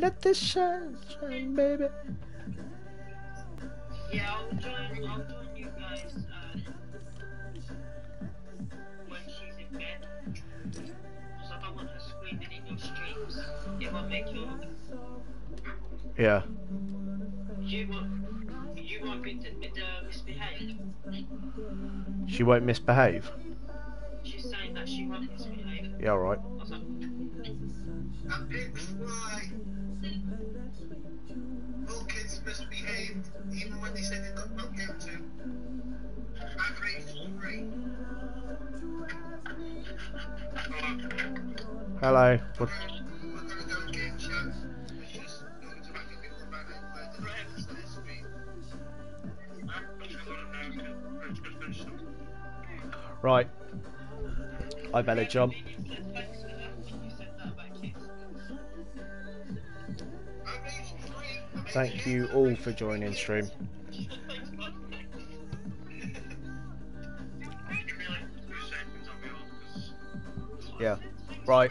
Let the sun shine, baby. Yeah, I'll join. I'll join you guys uh, when she's in bed. Because I don't want her screaming in your streams. It won't make you. Yeah. You won't. You won't be d- d- uh, misbehave. She won't misbehave. She's saying that she won't misbehave. Yeah, alright. I kids. At age three. I mean, Thank you all for joining stream. Yeah. Right.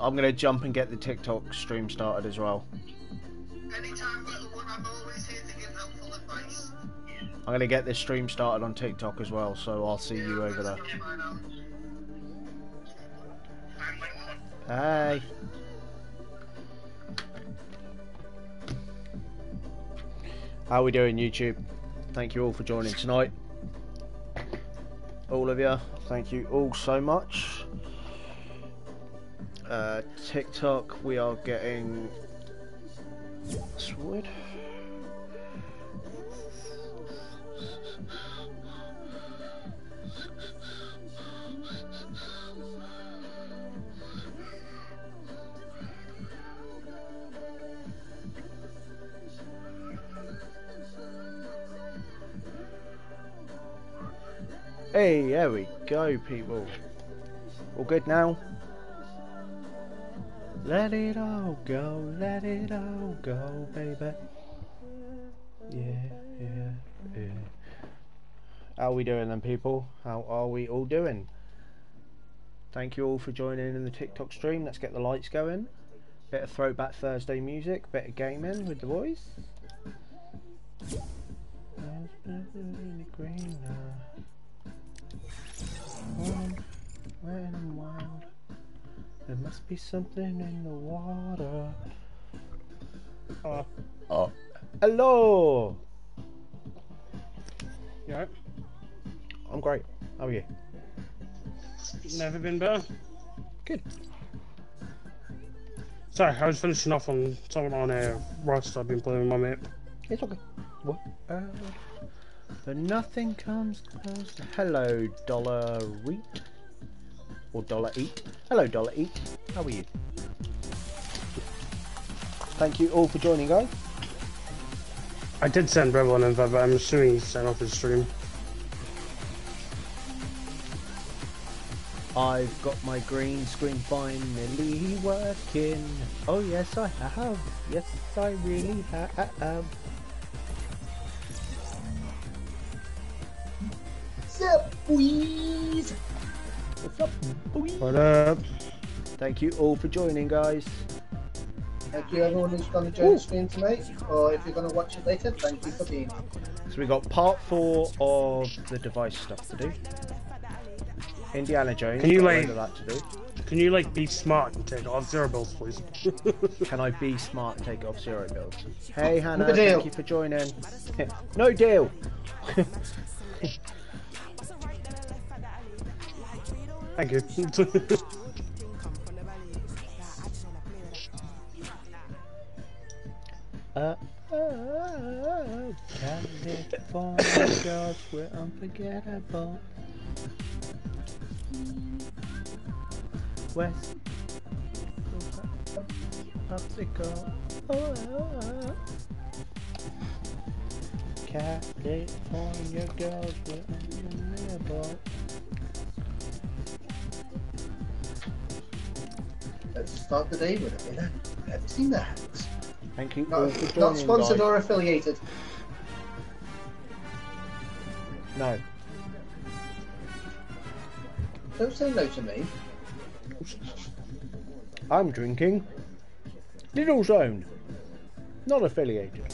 I'm gonna jump and get the TikTok stream started as well. Anytime, one, I'm always here to give helpful advice. I'm gonna get this stream started on TikTok as well, so I'll see you over there. Hey. How we doing, YouTube? Thank you all for joining tonight. All of you, thank you all so much. Uh, TikTok, we are getting. Hey, there we go, people. All good now? Let it all go, let it all go, baby. Yeah, yeah, yeah. How are we doing then, people? How are we all doing? Thank you all for joining in the TikTok stream. Let's get the lights going. Bit of throwback Thursday music, bit of gaming with the boys. Warm, wet and wild. There must be something in the water. Oh, oh. hello. You? I'm great. How are you? Never been better. Good. Sorry, I was finishing off on something on uh, Rust I've been playing with my mate. It's okay. What? Uh, but nothing comes close. Hello, Dollar Wheat. Or Dollar Eat. Hello, Dollar Eat. How are you? Thank you all for joining, guys. I did send Rebel an invite, but I'm assuming he sent off his stream. I've got my green screen finally working. Oh yes, I have. Yes, I really have. Boys? What's up, boys? What up? Thank you all for joining, guys. Thank you everyone who's going to join the stream tonight, or if you're going to watch it later, thank you for being here. So we got part four of the device stuff to do. Indiana Jones. Can you, like- of that to do? Can you like be smart and take off zero bills, please? Can I be smart and take off zero bills? Hey Hannah, No thank you for joining. no deal. Thank you. Uh, California girls were unforgettable. West Popsicle. Oh, oh, oh. California girls were unforgettable. Let's start the day with a winner. Never seen that. Thank you Not, not sponsored guys. or affiliated. No. Don't say no to me. I'm drinking Little Zone. Not affiliated.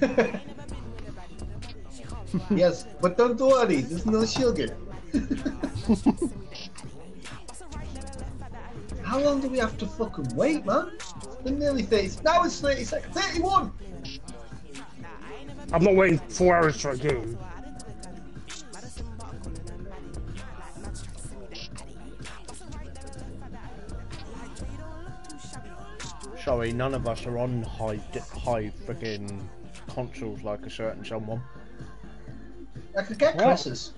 yes, but don't worry, there's no sugar. How long do we have to fucking wait, man? It's been nearly 30. Now it's 30 seconds. 31! I'm not waiting four hours for a game. Sorry, none of us are on high high freaking consoles like a certain someone. I could get What? Chris's.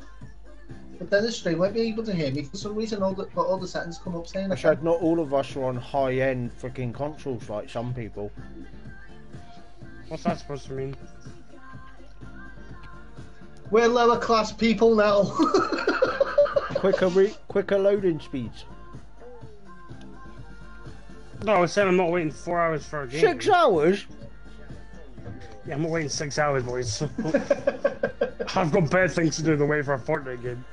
But then the stream won't be able to hear me. For some reason, all the, but all the settings come up saying I I said can't. all of us are on high end freaking consoles like some people. What's that supposed to mean? We're lower class people now. Quicker re- quicker loading speeds. No, I was saying I'm not waiting four hours for a game. Six hours? Yeah, I'm not waiting six hours, boys. I've got better things to do than wait for a Fortnite game.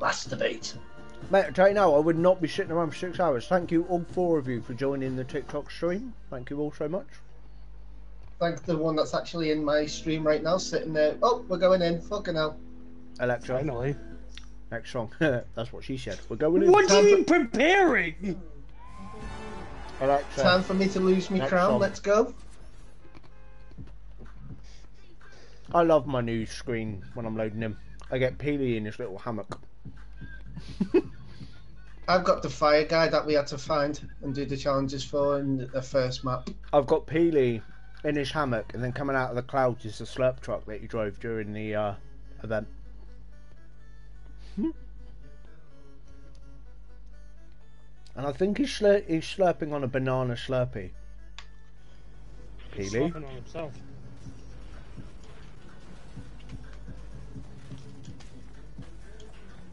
Masturbate. Mate, I tell you now, I would not be sitting around for six hours. Thank you, all four of you, for joining the TikTok stream. Thank you all so much. Thank the one that's actually in my stream right now, sitting there. Oh, we're going in. Fucking hell. Alexa, Finally. next song. That's what she said. We're going in. What do you mean preparing? Alexa, Time for me to lose my Next crown. song. Let's go. I love my new screen when I'm loading him. I get Peely in his little hammock. I've got the fire guy that we had to find and do the challenges for in the first map. I've got Peely in his hammock, and then coming out of the clouds is the slurp truck that he drove during the uh, event. and I think he's, slur- he's slurping on a banana slurpee. Peely? Slapping on himself.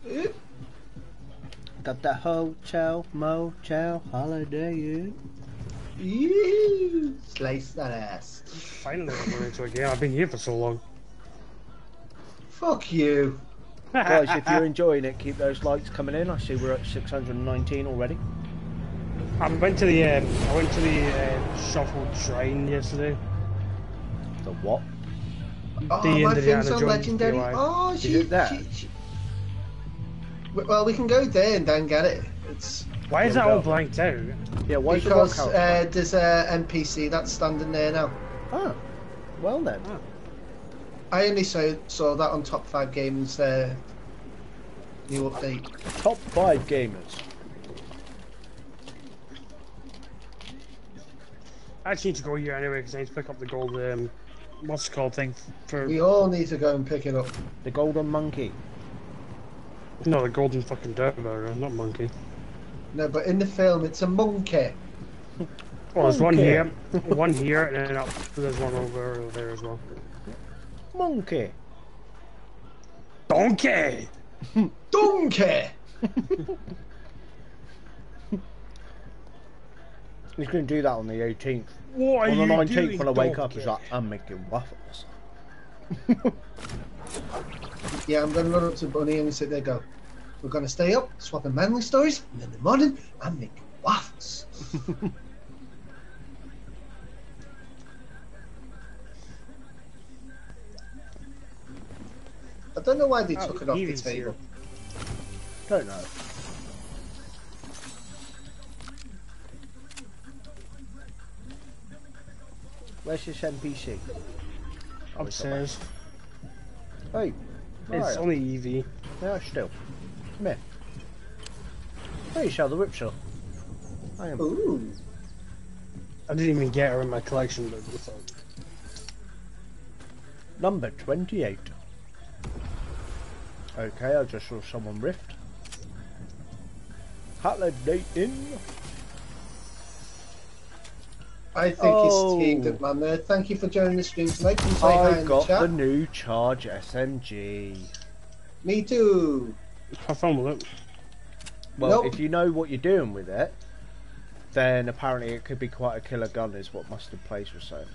Oop. Got that hotel, motel, holiday inn. Ew. Slice that ass. Finally, I'm going into a game. I've been here for so long. Fuck you. Guys, if you're enjoying it, keep those likes coming in. I see we're at 619 already. I went to the um, I went to the uh, shuffled shrine yesterday. The what? Oh, The my Indiana thing's on legendary. Oh, Is she, she, she- Well, we can go there and then get it. It's Why is There that we all blanked out? Yeah, why is the because uh, there's a NPC that's standing there now. Oh, well then. I only saw, saw that on Top 5 Games uh, new update. Top five gamers. I actually need to go here anyway because I need to pick up the gold. Um, what's it called thing for? We all need to go and pick it up. The Golden Monkey. No, the golden fucking dirt burger, not monkey. No, but in the film, it's a monkey. Well, there's one here, one here, and then up, there's one over, over there as well. Monkey. Donkey! Donkey! He's going to do that on the 18th. What are on the you 19th, doing, when I wake up, he's like, I'm making waffles. Yeah, I'm going to run up to Bunny and sit there and go, we're going to stay up, swapping manly stories, and in the morning, I'm making waffles. I don't know why they Oh, took it off the Evie's table. Don't know. Where's this NPC? Oh, it's not Upstairs. Hey, where It's you? only Evie. Yeah, still. Come here. Hey, shall the whip shell. I am. Ooh. I didn't even get her in my collection, but it's all- Number 28. Okay, I just saw someone rift. Holiday Inn. I think Oh. he's teamed it, man. Uh, thank you for joining the stream tonight. Come say hi I've in got the chat. the new Charge SMG. Me too. Have fun with it. Well, Nope. if you know what you're doing with it, then apparently it could be quite a killer gun, is what Mustard Place was saying.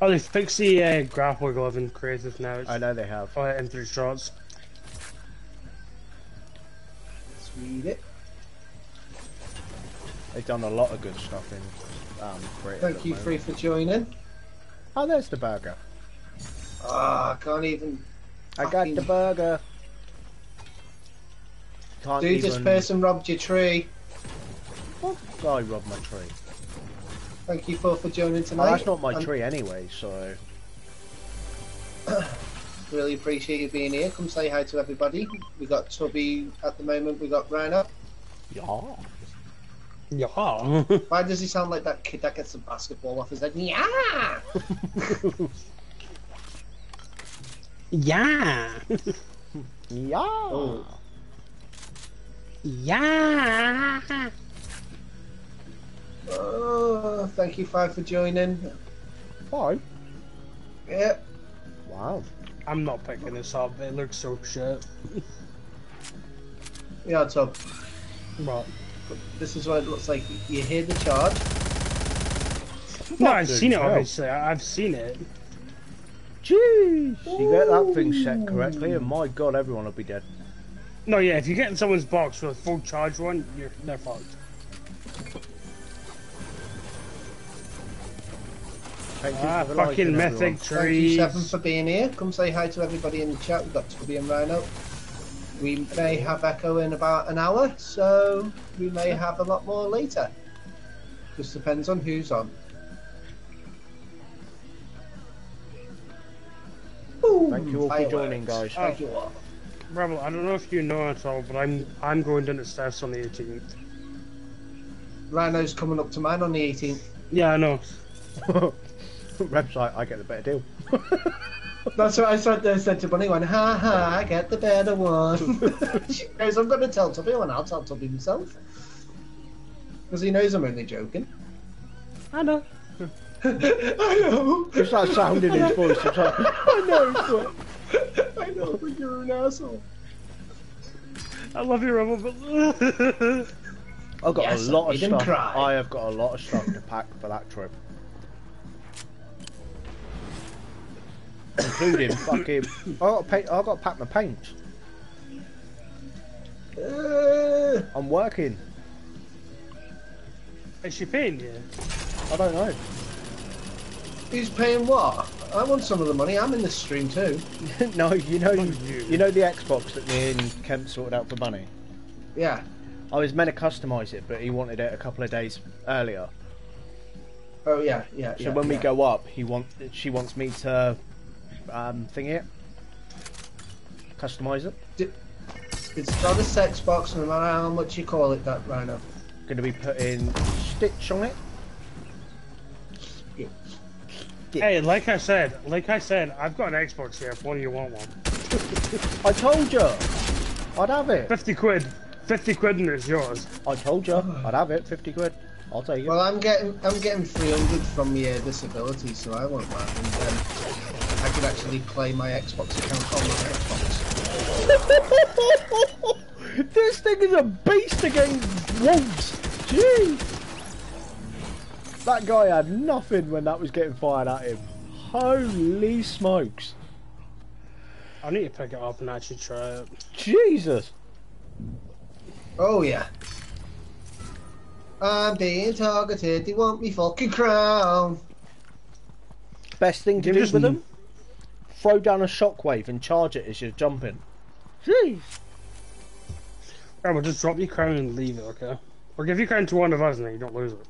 Oh, they fixed the uh, grapple glove in creative now. It's I know they have. fire in three shots. Let's read it. They've done a lot of good stuff in um, Creative Thank you. Free, for joining. Oh, there's the burger. Ah, I can't even. I got the burger. Can't Dude, this person robbed your tree. What guy robbed my tree? Thank you for for joining Oh, tonight. that's not my And tree anyway, so... Really appreciate you being here. Come say hi to everybody. We got Tubby at the moment. We got Rhino. Yeah. Yeah. Why does he sound like that kid that gets the basketball off his head? Yeah. yeah. Yeah. Oh. Yeah. Oh, thank you, Five, for joining. Five? Yeah. Wow. I'm not picking this up. It looks so shit. Yeah, Tub. But This is what it looks like. You hear the charge. no, I've seen it hell. obviously. I- I've seen it. Jeez. You get that thing set correctly, and my god, everyone will be dead. No, yeah. If you get in someone's box with a full charge one, you're they're fucked. Thank you Ah, for fucking and mythic everyone. Thank you. Seven, for being here. Come say hi to everybody in the chat. We've got Tubby and Rhino. We may have Echo in about an hour, so we may have a lot more later. Just depends on who's on. Boom, Thank you all for joining, guys. Oh, Thank you all. Rebel, I don't know if you know at all, but I'm I'm going down to Steph's on the 18th. Rhino's coming up to mine on the 18th. Yeah, I know. Website, I get the better deal. That's what I said, I said to Bunny. Went, ha ha, I get the better one. she goes, I'm going to tell Tubby. I went, I'll tell Tubby himself. Because he knows I'm only joking. I know. I know. Just that sound in his voice. It's like, I know, but I know, but you're an asshole. I love you, Rebel, but I've got Yes, a lot I of made stuff. cry. I have got a lot of stuff to pack for that trip. Including fucking. I got paint. I got to pack my paint. Uh, I'm working. is she paying you? I don't know. who's paying what? I want some of the money. I'm in the stream too. no, you know, you. you know the Xbox that me and Kemp sorted out for Bunny. Yeah. I was meant to customise it, but he wanted it a couple of days earlier. Oh yeah, yeah. So yeah, when we go up, he want she wants me to um, thing it, customise it. it's not a sex box, no matter how much you call it that, Rhino. Going to be putting stitch on it. Hey, like I said, like I said, I've got an Xbox here if one of you want one. I told you, I'd have it. 50 quid. 50 quid and it's yours. I told you, I'd have it. Fifty quid. I'll take it. Well, I'm getting I'm getting 300 from the uh, disability, so I want that, and then I could actually play my Xbox account on my Xbox. this thing is a beast against wolves. Jeez. That guy had nothing when that was getting fired at him. Holy smokes. I need to pick it up and actually try it. Jesus. Oh yeah. I'm being targeted. They want me fucking crown. Best thing to Give do us with them? Throw down a shockwave and charge it as you're jumping. Jeez. Alright, we'll just drop your crown and leave it, okay? Or give your crown to one of us and then you don't lose it.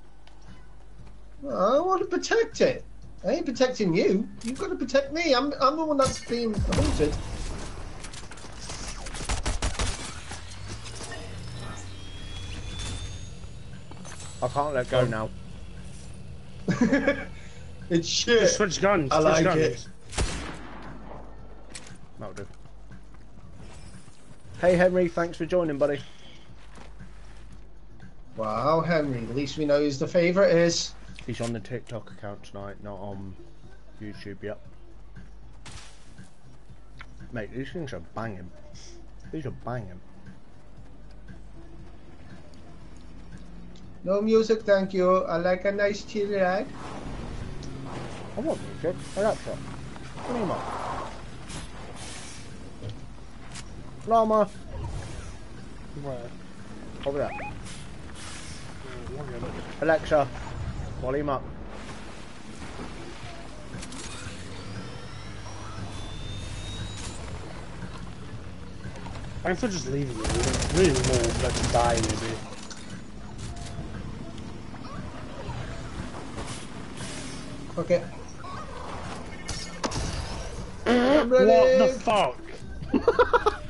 I want to protect it. I ain't protecting you. You've got to protect me. I'm I'm the one that's being hunted. I can't let go um. now. it's shit. Just switch guns. I switch like guns. it. That'll do. Hey Henry, thanks for joining, buddy. Wow, Henry. At least we know who's the favourite is. He's on the TikTok account tonight, not on YouTube yet. Mate, these things are banging. These are banging. No music, thank you. I like a nice chill ride. I want music. I got shot. What do you want? Llama, Where? over there. Alexa, volume up. Thanks for just leaving me. Really more that you die maybe. Okay. What the fuck?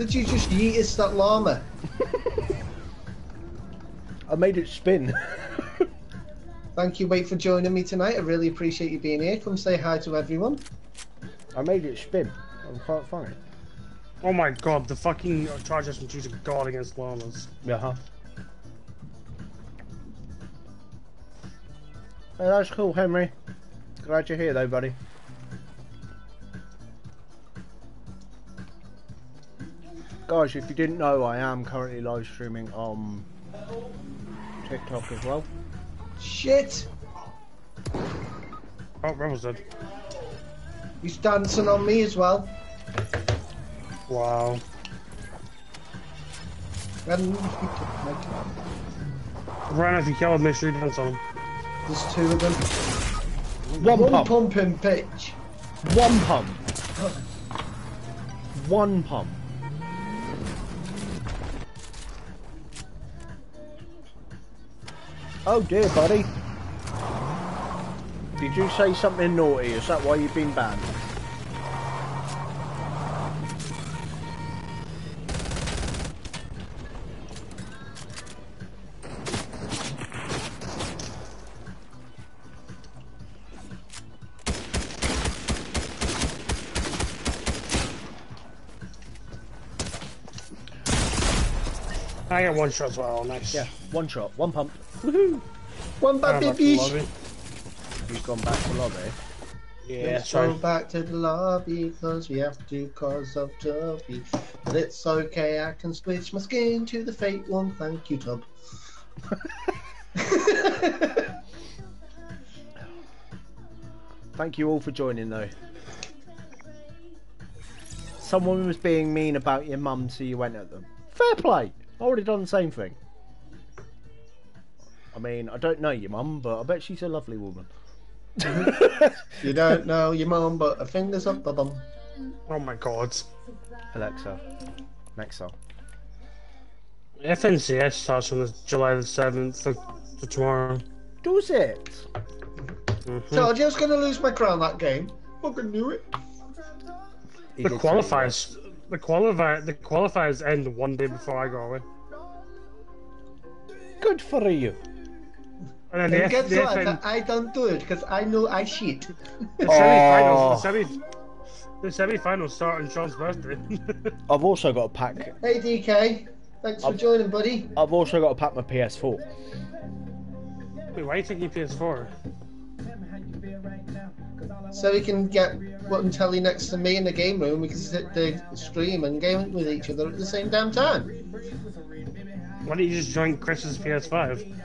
Did you just yeetus that llama? I made it spin. Thank you, Wait, for joining me tonight. I really appreciate you being here. Come say hi to everyone. I made it spin. I'm quite funny. Oh my god, the fucking Chargers from choosing God against llamas. Yeah, huh? Hey, that's cool, Henry. Glad you're here, though, buddy. Guys, if you didn't know, I am currently live streaming on TikTok as well. Shit! Oh, Rebels dead. He's dancing on me as well. Wow. And Ryan, if you kill him, make sure you dance on him. there's two of them. One One pump. pumping pitch. One pump. One pump. Oh dear, buddy. Did you say something naughty? Is that why you've been banned? I got one shot as well, nice. Yeah, one shot, one pump. Woohoo! One I'm baby back to the lobby. He's gone back to lobby. Yeah, Let's sorry. go back to the lobby because we have to cause of Toby. But it's okay, I can switch my skin to the fake one. Thank you, Tub. Thank you all for joining though. Someone was being mean about your mum, so you went at them. Fair play. I would have done the same thing. I mean, I don't know your mum, but I bet she's a lovely woman. you don't know your mum, but her fingers up the bum. Oh my god. Alexa, next song. FNCS starts on the July the 7th for, for tomorrow. Does it? Mhm. So I was just gonna lose my crown that game. Fucking knew it. He The did say qualifiers, the qualifier, the qualifiers end one day before I go away. Good for you. and then And the, guess F, the, what? FN, I don't do it because I know I shit. the semi-finals, Oh. the semi, the semi-finals start on Sean's birthday. I've also got a pack. Hey DK, thanks for I've- joining, buddy. I've also got to pack my PS4. Wait, why are you taking PS4? So we can get one telly next to me in the game room. We can sit the stream and game with each other at the same damn time. Why don't you just join Chris's PS5?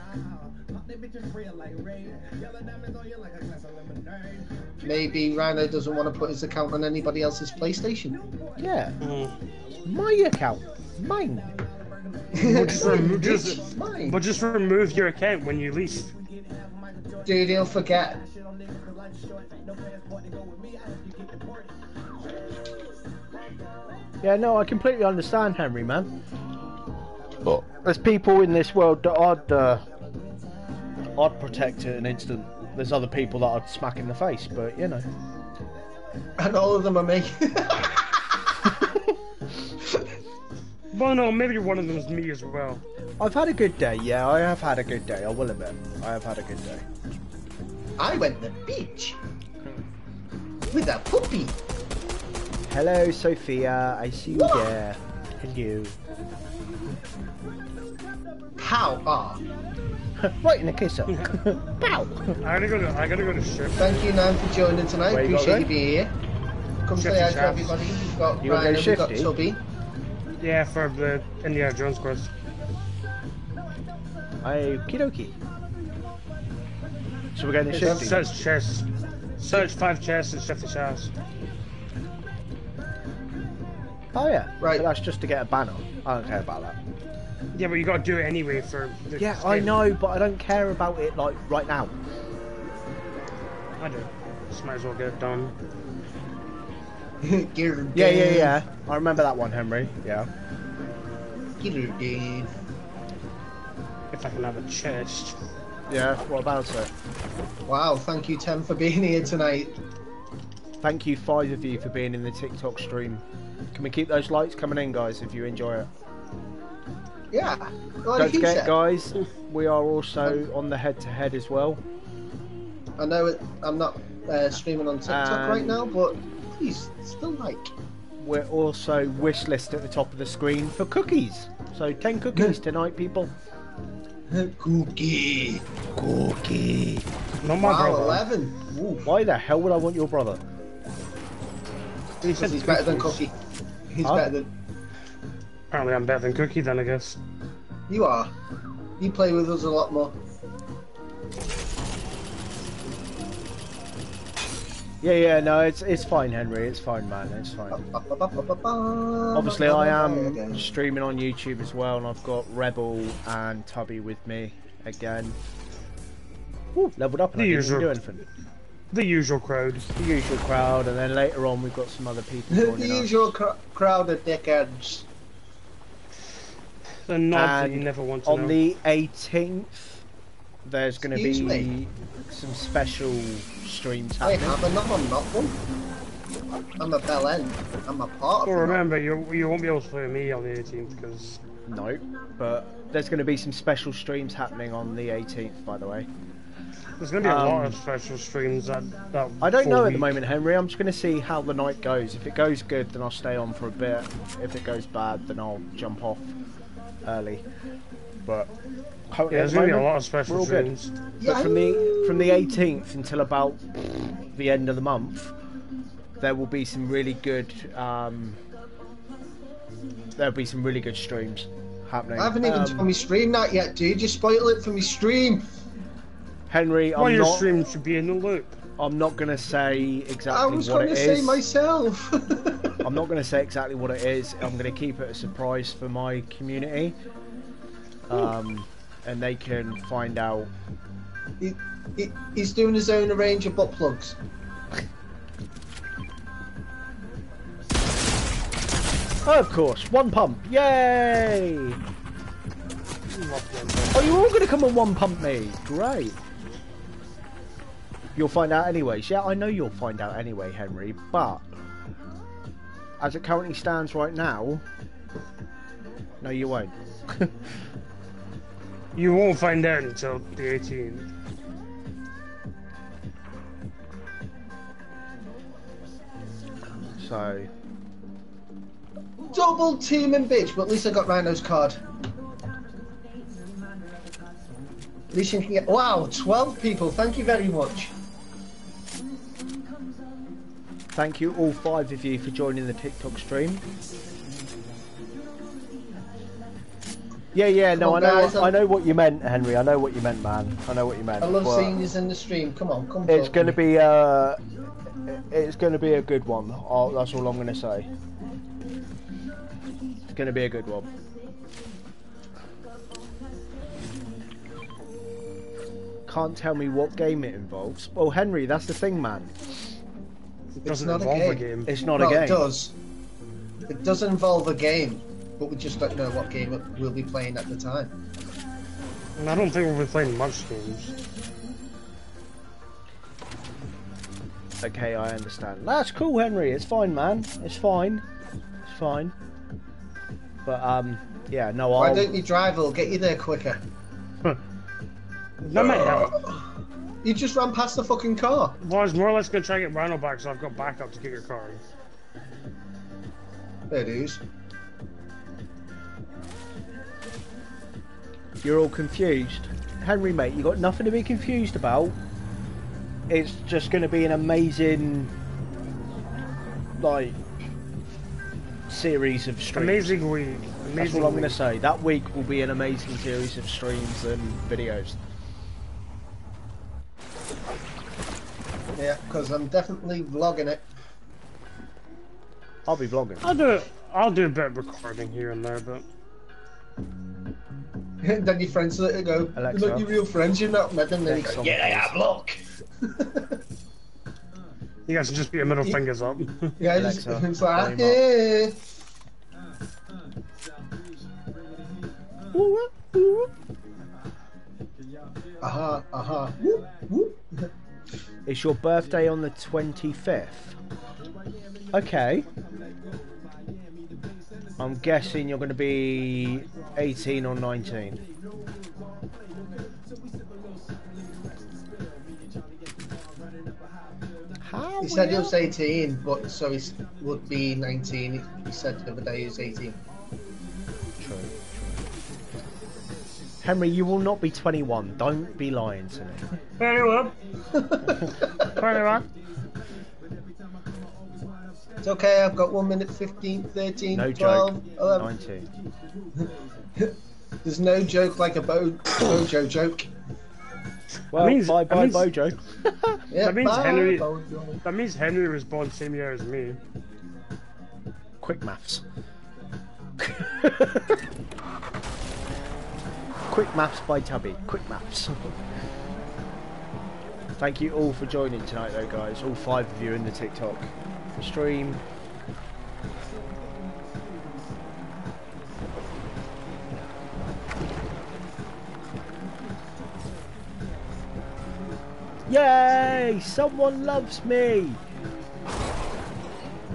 Maybe Rhino doesn't want to put his account on anybody else's PlayStation. Yeah, Mm. my account, mine. But just, remove, just, mine. but just remove your account when you leave. Dude, he'll forget. Yeah, no, I completely understand Henry, man. But there's people in this world that I'd, uh, I'd protect at an instant. There's other people that I'd smack in the face, but you know. And all of them are me. Well, no, maybe one of them is me as well. I've had a good day, yeah, I have had a good day, I will admit. I have had a good day. I went to the beach with a puppy. Hello, Sophia, I see you What? there. Hello. How are? right in the kiss up. Pow! I gotta go to, I gotta go to ship. Thank you, Nan, for joining tonight. Where Appreciate gotta you being here. Come Shifty say hi to everybody. We've got You wanna go we've got shifty? Tubby. Yeah, for the Indiana Jones quest. Okie dokie. So we're going to Yes, Search chests. Search five chests and shift the shafts. Oh yeah. Right. But that's just to get a banner. I don't care about that. Yeah, but you gotta do it anyway for. The Yeah, I know, but I don't care about it like right now. I do. Just might as well get it done. Get her Yeah, yeah, yeah. I remember that one, Henry. Yeah. Get her done. If I can have a chest. Yeah. What about it? Wow, thank you, Tem, for being here tonight. Thank you, five of you, for being in the TikTok stream. Can we keep those lights coming in, guys, if you enjoy it? Yeah. Like Don't forget, said, guys, we are also on the head-to-head as well. I know it, I'm not uh, streaming on TikTok Um, right now, but please still like. We're also wish list at the top of the screen for cookies. So 10 cookies hmm. tonight, people. Cookie. Cookie. Not my Wow, brother. 11. Ooh, Why the hell would I want your brother? He said because he's better than. Cookie. He's Huh? better than. Apparently, I'm better than Cookie then, I guess. You are. You play with us a lot more. Yeah, yeah, no, it's it's fine, Henry. It's fine, man. It's fine. Obviously, I am streaming on YouTube as well, and I've got Rebel and Tubby with me again. Woo, leveled up and The I didn't usual. do anything. The usual crowd. The usual crowd, and then later on we've got some other people the joining us. usual cr- crowd of dickheads. The nod that you never want to on know. the 18th, there's going to be me? some special streams I happening. have a knob on not one. I'm a bell end. I'm a part of Well, remember, you, you won't be able to play me on the 18th because No, but there's going to be some special streams happening on the 18th, by the way. there's going to be a lot Um, of special streams that, that I don't full know at the moment, Henry. I'm just going to see how the night goes. If it goes good, then I'll stay on for a bit. If it goes bad, then I'll jump off early. But ho- Yeah, there's the going to be a lot of special we're all good. streams. But from the from the 18th until about the end of the month, there will be some really good. Um, there'll be some really good streams happening. I haven't even Um, told me stream that yet, dude. You spoil it for me stream. Henry, One I'm of your not. streams should be in the loop. I'm not going to say exactly I was what going it to is. say myself. I'm not going to say exactly what it is. I'm going to keep it a surprise for my community, um, and they can find out. he, he, he's doing his own range of butt plugs. Oh, of course, one pump! Yay! Oh, you're all going to come and one pump me. Great. You'll find out anyways. Yeah, I know you'll find out anyway, Henry. But as it currently stands right now, no, you won't. You won't find out until the 18th. so Double team and bitch, but at least I got Rhino's card. At least you can get. Wow, 12 people. Thank you very much. Thank you, all five of you, for joining the TikTok stream. Yeah, yeah, no, I know, guys, what, I know what you meant, Henry. I know what you meant, man. I know what you meant. I love but seeing you in the stream. Come on, come on. It's going to be, uh, it's going to be a good one. Oh, that's all I'm going to say. It's going to be a good one. Can't tell me what game it involves. Well, Henry, that's the thing, man. It doesn't not a involve a game. game. It's not well, a game. it does. It does involve a game, but we just don't know what game we'll be playing at the time. And I don't think we'll be playing much games. Okay, I understand. That's cool, Henry. It's fine, man. It's fine. It's fine. But um, yeah, no, Why I'll. don't you drive? It'll get you there quicker. No might help. You just ran past the fucking car. Well, I was more or less going to try and get Rhino back, so I've got backup to get your car. There it is. You're all confused, Henry, mate. You got nothing to be confused about. It's just going to be an amazing, like, series of streams. Amazing week. Amazing That's all I'm going to say. That week will be an amazing series of streams and videos. Yeah, because I'm definitely vlogging it. I'll be vlogging. I'll do I'll do a bit of recording here and there, but then your friends let it go. Alexa. You're not your real friends. You're not met them. Then you go, yeah, I please. have. Look. You guys can just put your middle fingers up. yeah, just, it's like, volume yeah. Aha, aha. Whoop, whoop. It's your birthday on the 25th. Okay. I'm guessing you're going to be 18 or 19. How he said he was 18, but so he would be 19. He said the other day he was 18. True. Henry, you will not be 21. Don't be lying to me. 21. 21. It's okay, I've got 1 minute 15, 13, No 12, joke. 11. 19. There's no joke like a Bo- Bojo joke. Well, means- bye that bye, means- Bojo. Yeah, That means bye, Henry- Bojo. That means Henry was born same year as me. Quick maths. Quick maths by Tubby. Quick maths. Thank you all for joining tonight, though, guys. All five of you in the TikTok stream. Yay! Someone loves me!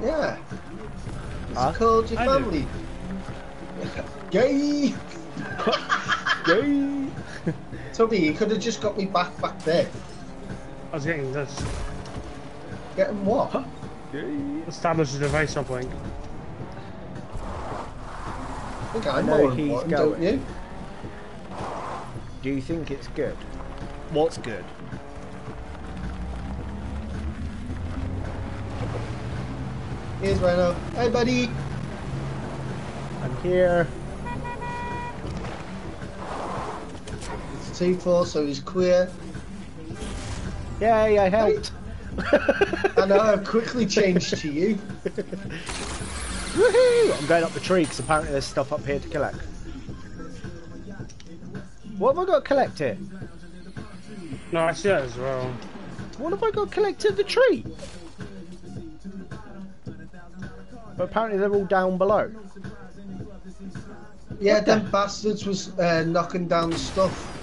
Yeah. It's Huh? called your I family. Gay! Yay! Toby, you could have just got me back back there. I was getting this. Getting what? Yay! Establish the device uplink. I think I'm know more he's important, don't going. you? Do you think it's good? What's good? Here's Reno. Hey, buddy. I'm here. It's 2 4, so he's queer. Yay, I helped. I know, I've quickly changed to you. Woohoo! I'm going up the tree because apparently there's stuff up here to collect. What have I got to collect here? No, I see that as well. What have I got to collect in the tree? But apparently they're all down below. Yeah, What the- them bastards was uh, knocking down the stuff.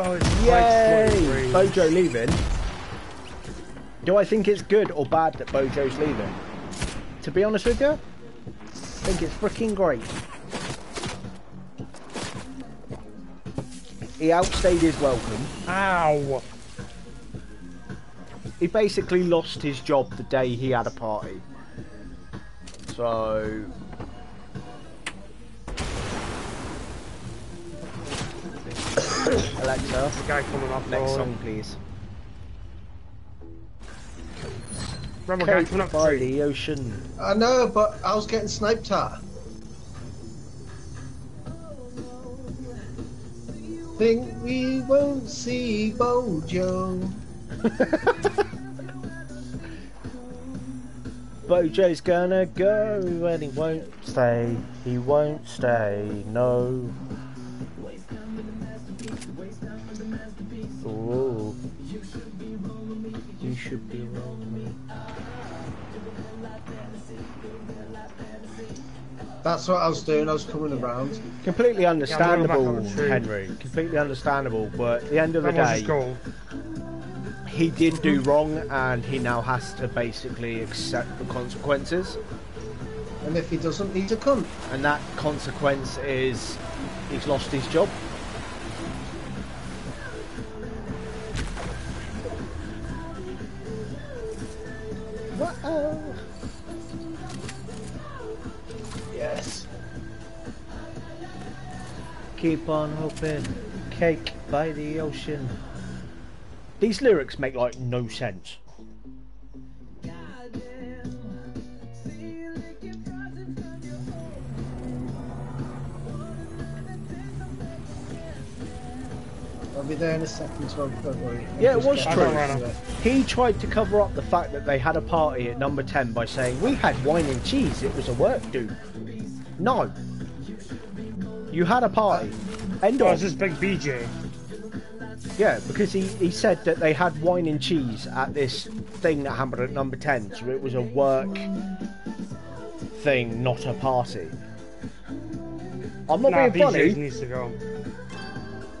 Oh, it's Yay! Bojo leaving. Do I think it's good or bad that Bojo's leaving? To be honest with you, I think it's freaking great. He outstayed his welcome. Ow! He basically lost his job the day he had a party. So. Alexa, The guy coming up. next song please. Rebel guy coming up. by the ocean. I know, but I was getting sniped at. Think we won't see Bojo. Bojo's gonna go and he won't stay. He won't stay, no. Ooh. You should be rolling. That's what I was doing. I was coming around. Completely Yeah, I'm going back understandable, on the tree. Henry. Completely understandable, but at the end of the Rebel's day, he did do wrong and he now has to basically accept the consequences. And if he doesn't, he's a cunt. And that consequence is he's lost his job. Yes. Keep on hoping, cake by the ocean. These lyrics make like no sense. Be there in a second, so don't worry. I'm Yeah, it was true. used. He tried to cover up the fact that they had a party at number 10 by saying, We had wine and cheese, it was a work do. No. You had a party. End Oh, of. it's this big BJ. Yeah, because he, he said that they had wine and cheese at this thing that happened at number 10, so it was a work thing, not a party. I'm not Nah, being BJ funny. needs to go.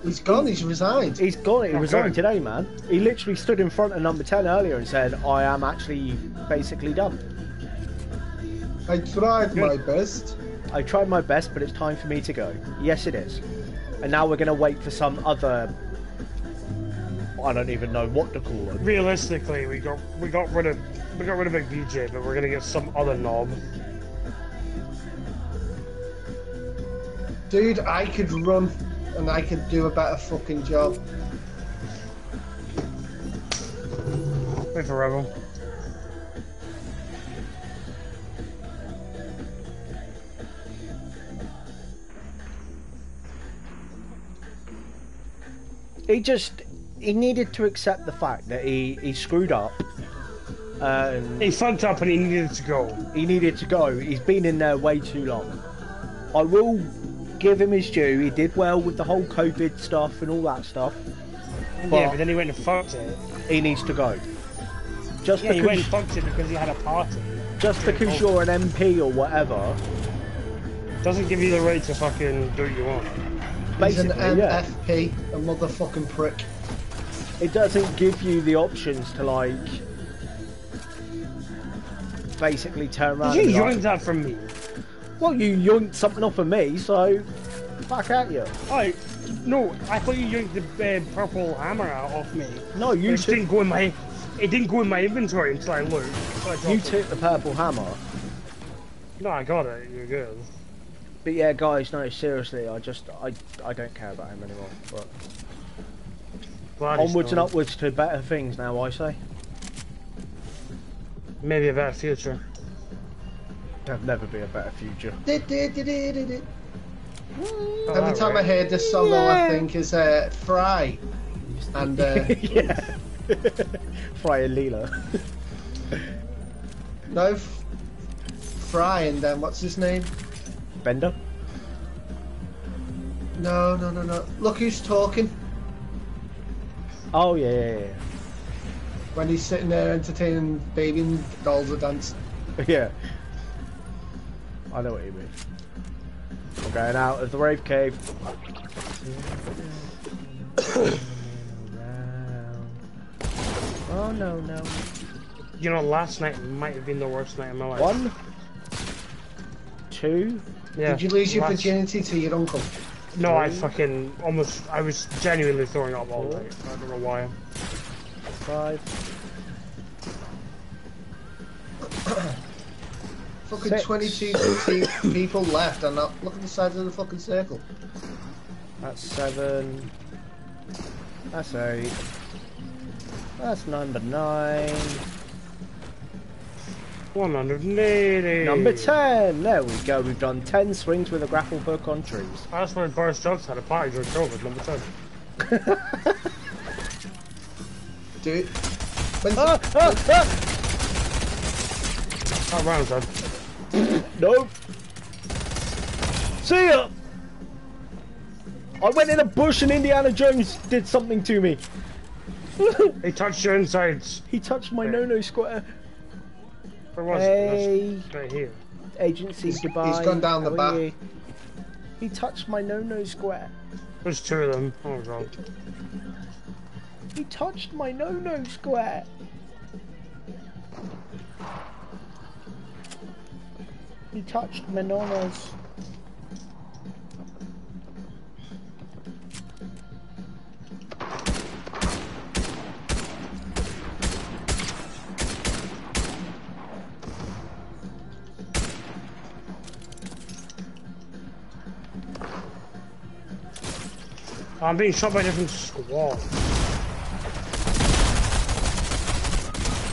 He's gone, he's resigned. He's gone. He Okay. resigned today, man. He literally stood in front of number 10 earlier and said, I am actually basically done. I tried my best. I tried my best, but it's time for me to go. Yes, it is. And now we're going to wait for some other. I don't even know what to call it. Realistically, we got we got rid of we got rid of Big BJ, but we're gonna get some other knob. Dude, I could run and I could do a better fucking job. Wait for Rebel. He just. He needed to accept the fact that he, he screwed up. And He fucked up and he needed to go. he needed to go. He's been in there way too long. I will give him his due. He did well with the whole COVID stuff and all that stuff. yeah, But- but then he went and fucked it. He needs to go. Just Yeah, he went and because, fucked it because he had a party. just because you're an MP or whatever, Doesn't give you the right to fucking do what you want. He's an basically, yeah, MFP, a motherfucking prick. it doesn't give you the options to like basically turn around. Did and you be like, that from me? Well, you yoinked something off of me, so fuck at you. Oh, no, I thought you yoinked the uh, purple hammer out off me. No, you it just didn't go in my. It didn't go in my inventory until I looked. So I you it. took the purple hammer. No, I got it. You're good. But yeah, guys, no, seriously, I just I I don't care about him anymore. But he's onwards and upwards to better things now, I say. Maybe a better future. There'll never be a better future. Every Oh, time I hear this solo, I think is uh, Fry. And uh, yeah. Fry and Leela. no, F- Fry and then what's his name? Bender. No, no, no, no. Look who's talking Oh yeah, yeah, yeah. when he's sitting there entertaining baby and dolls are dancing. Yeah. I know what you mean. I'm going out of the rave cave. oh no no. You know, last night might have been the worst night of my life. One. Two. Yeah. Did you lose your last- virginity to your uncle? No, I fucking almost. I was genuinely throwing up all Four. night. I don't know why. Five. Fucking Six. 22 people left, and now look at the size of the fucking circle. That's seven. That's eight. That's number nine. 180. Number ten. There we go. We've done ten swings with a grapple hook on trees. That's when Boris Johnson had a party during COVID. Number 10. Dude, when's Ah, ah, ah! That round's done. Nope. See ya. I went in a bush and Indiana Jones did something to me. He touched your insides. he touched my no-no square. Where was Hey. it? Right here. Agency He's- Dubai. he's gone down the back. He touched my no-no square. There's two of them. Oh god. He touched my no-no square. He touched my no-nos. I'm being shot by a different squad.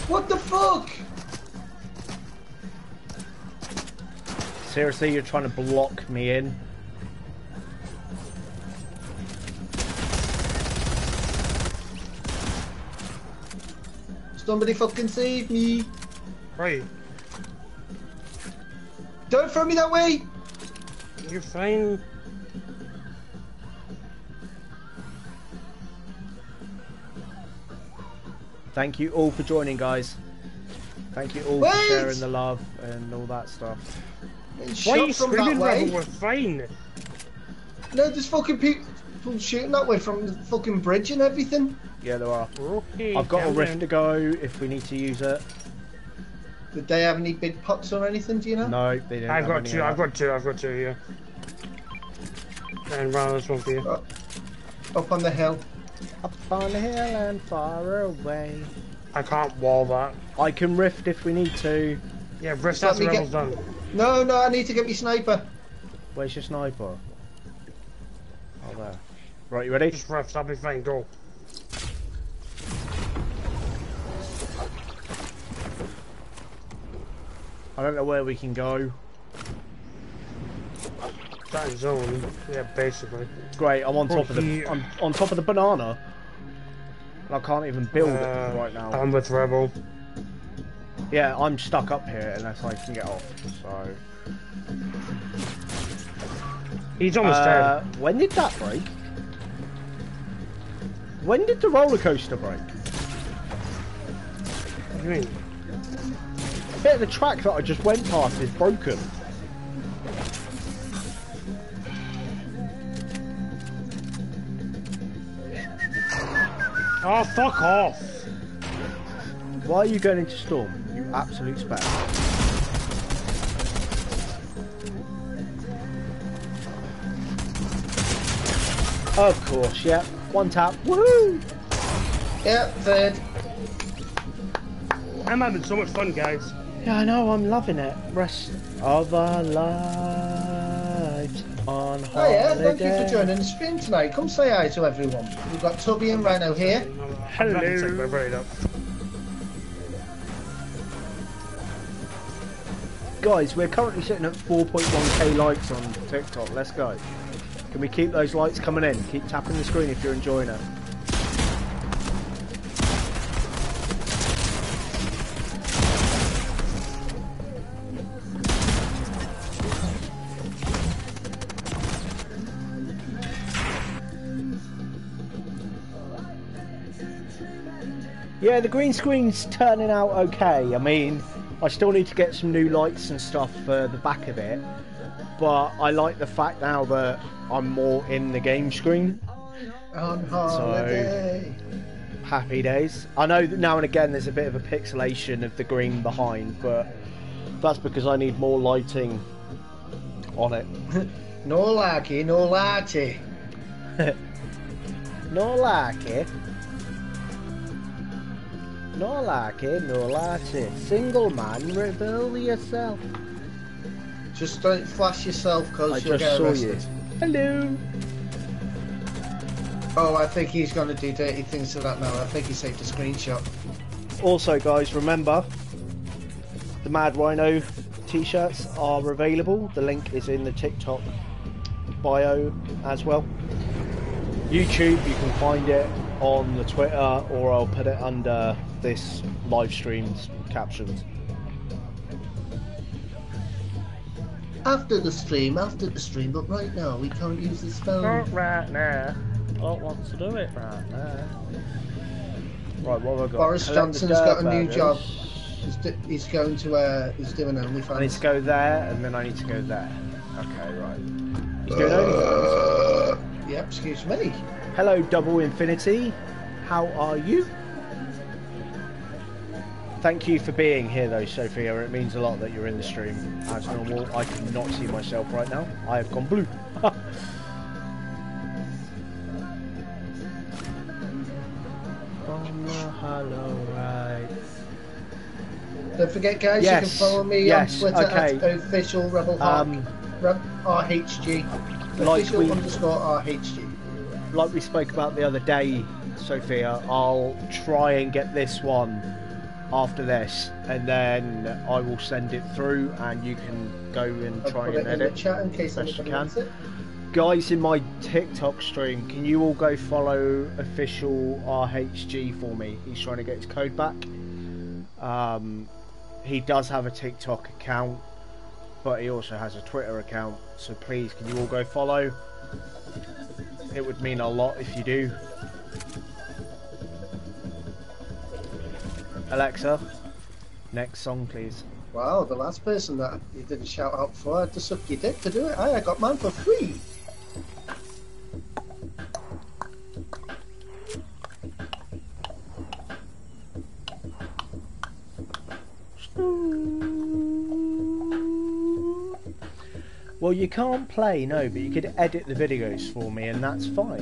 What the fuck? Seriously, you're trying to block me in? Somebody fucking save me! Right. Don't throw me that way! You're fine. Thank you all for joining, guys. Thank you all Wait! for sharing the love and all that stuff. Getting Why are you shot screaming, that way. Rebel? We're fine. No, there's fucking people shooting that way from the fucking bridge and everything. Yeah, there are. Okay. I've got a rift to go if we need to use it. Did they have any big pots or anything? Do you know? No, they didn't. I've have got any two, of I've got two, I've got two, yeah. And round this one for you. Up on the hill. Up on the hill and far away. I can't wall that. I can rift if we need to. Yeah, Rift let that's the me rebels get- done. No, no, I need to get me sniper. Where's your sniper? Oh, there. Right, you ready? Just Rift, that'll be fine, go. I don't know where we can go. That zone, yeah, basically. Great, I'm on Oh, top of the here. I'm on top of the banana. And I can't even build Uh, it right now. I'm with Rebel. Yeah, I'm stuck up here unless I can get off. So He's almost uh, when did that break? When did the roller coaster break? What do you mean? A bit of the track that I just went past is broken. Oh, fuck off! Why are you going into storm? You absolute spaz. Of course, yeah. One tap. Woohoo! Yeah, third. I'm having so much fun, guys. Yeah, I know. I'm loving it. Rest of our lives on holiday. Oh yeah, thank you for joining the stream tonight. Come say hi to everyone. We've got Tubby and Rhino here. I'm Guys, we're currently sitting at 4.1k likes on TikTok. Let's go. Can we keep those lights coming in? Keep tapping the screen if you're enjoying it. Yeah, the green screen's turning out okay. I mean, I still need to get some new lights and stuff for the back of it, but I like the fact now that I'm more in the game screen. On holiday. Happy days. I know that now and again there's a bit of a pixelation of the green behind, but that's because I need more lighting on it. No likey, no lighty. No it. No like it, no like it. Single man, reveal yourself. Just don't flash yourself because you'll get arrested. you. Hello. Oh, I think he's going to do dirty things to that now. I think he saved a screenshot. Also, guys, remember the Mad Rhino t-shirts are available. The link is in the TikTok bio as well. YouTube, you can find it on the Twitter, or I'll put it under this live stream's captions. After the stream, after the stream, but right now we can't use this phone. Not right now. I Don't want to do it right now. Right, what have I got? Boris Johnson's got a new dirt job. He's, do- he's going to, uh, he's doing OnlyFans. I need to go there, and then I need to go there. Okay, right. He's doing OnlyFans. Yeah, excuse me. Hello, Double Infinity. How are you? Thank you for being here, though, Sophia. It means a lot that you're in the stream. As normal, I cannot see myself right now. I have gone blue. On the hollow right. Don't forget, guys, Yes, you can follow me yes, on Twitter okay. at official Rebel Hawk. Um, Reb- RHG. like official we- underscore RHG. Like we spoke about the other day, Sophia, I'll try and get this one after this, and then I will send it through, and you can go and I'll try and it in the edit. chat in case best you can. wants it. Guys in my TikTok stream, can you all go follow official RHG for me? He's trying to get his code back. Um, he does have a TikTok account, but he also has a Twitter account. So please, can you all go follow? It would mean a lot if you do. Alexa, next song, please. Wow, the last person that you didn't shout out for had to suck your dick to do it. I, I got mine for free. Well, you can't play, no, but you could edit the videos for me, and that's fine.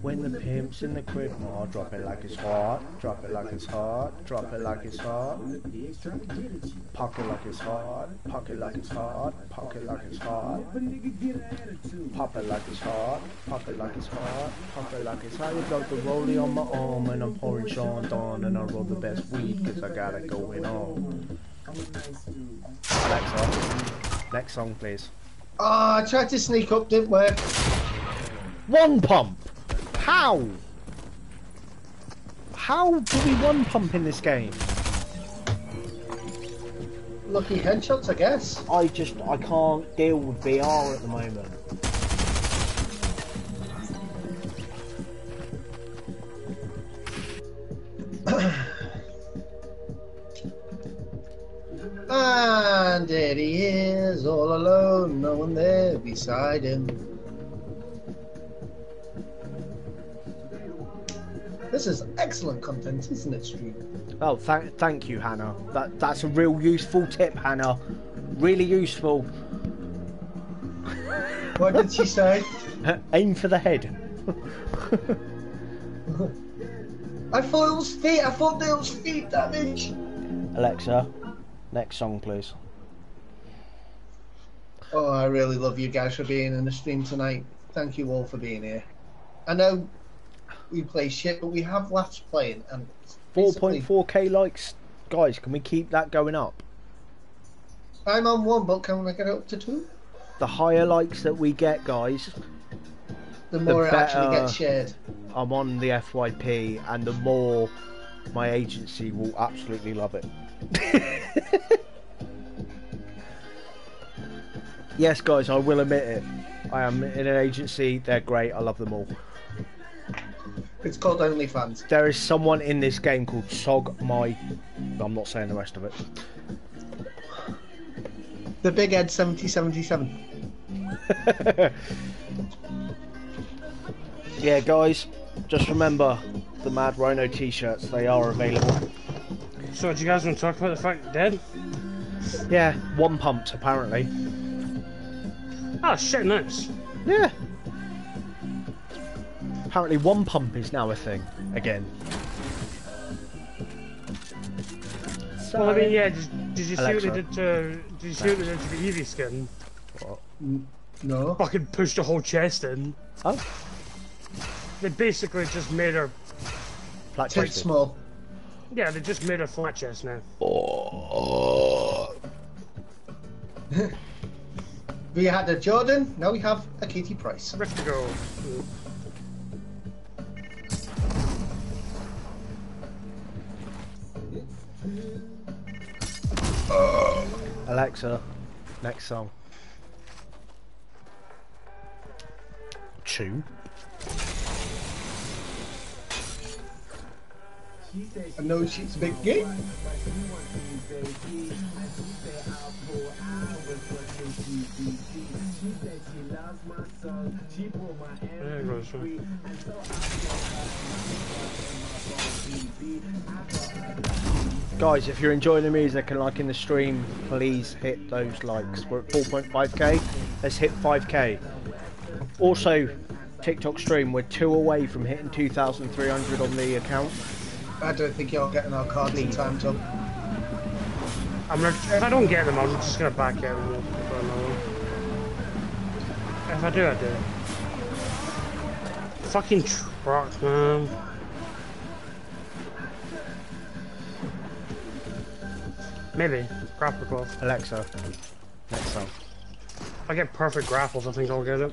When the pimp's in the crib, ma, drop it like it's hot, drop it like it's hot, drop it like it's hot. Pocket like it's hot, pocket like it's hot, pocket like it's hot. Pop it like it's hot, pop it like it's hot, pop it like it's hot. You got the rollie on my arm, and I'm pouring Chandon, and I roll the best weed, cause I got it going on. Alexa, next song, please. Oh, I tried to sneak up, didn't work. One pump! How? How do we one pump in this game? Lucky headshots, I guess. I just, I can't deal with VR at the moment. There he is, all alone, no one there beside him. This is excellent content, isn't it, stream? Oh, thank, thank you, Hannah. That, that's a real useful tip, Hannah. Really useful. What did she say? Aim for the head. I thought it was feet. I thought there was feet damage. Alexa, next song, please. Oh, I really love you guys for being in the stream tonight. Thank you all for being here. I know we play shit, but we have laughs playing, and 4.4k likes. Guys, can we keep that going up? I'm on one, but can I get it up to two? The higher likes that we get, guys, The more it actually gets shared. I'm on the FYP, and the more my agency will absolutely love it. yes, guys, I will admit it. I am in an agency. They're great. I love them all. It's called OnlyFans. There is someone in this game called Sog My. I'm not saying the rest of it. The Big Ed 7077. yeah, guys, just remember the Mad Rhino t-shirts. They are available. So, do you guys want to talk about the fact you're dead? Yeah, one pumped apparently. Oh, shit, nice. Yeah. Apparently, one pump is now a thing again. Well, I mean, yeah, did, did you see Alexa. what they did to, did you see what they did to the Evie skin? No. Fucking pushed the whole chest in. Oh, They basically just made her, flat Quite chested. small. yeah, they just made her flat chest now. We had a Jordan, now we have a Katie Price. Rift to go. Alexa, next song. Chew. I know she's a big gay. Right. Guys, if you're enjoying the music and liking the stream, please hit those likes. We're at 4.5k. Let's hit 5k. Also, TikTok stream, we're two away from hitting 2,300 on the account. I don't think you're getting our cards in time, Tom. I'm gonna, if I don't get them, I'm just gonna back out and look for another one. If I do, I do. Fucking truck, man. Maybe. Grapple glove. Alexa, next song. If I get perfect grapples, I think I'll get it.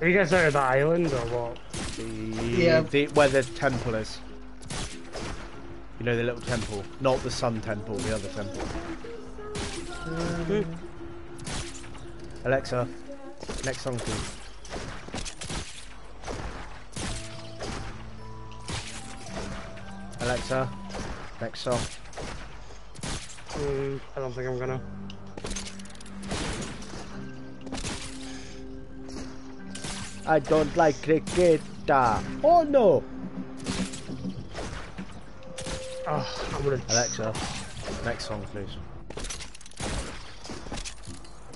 Are you guys out of the island or what? The, Yeah. the, where the temple is. You know the little temple, not the sun temple, the other temple. Alexa, next song please. Alexa, next song. Mm, I don't think I'm gonna. I don't like cricket. Oh no! Oh, I'm gonna. Alexa, next song please.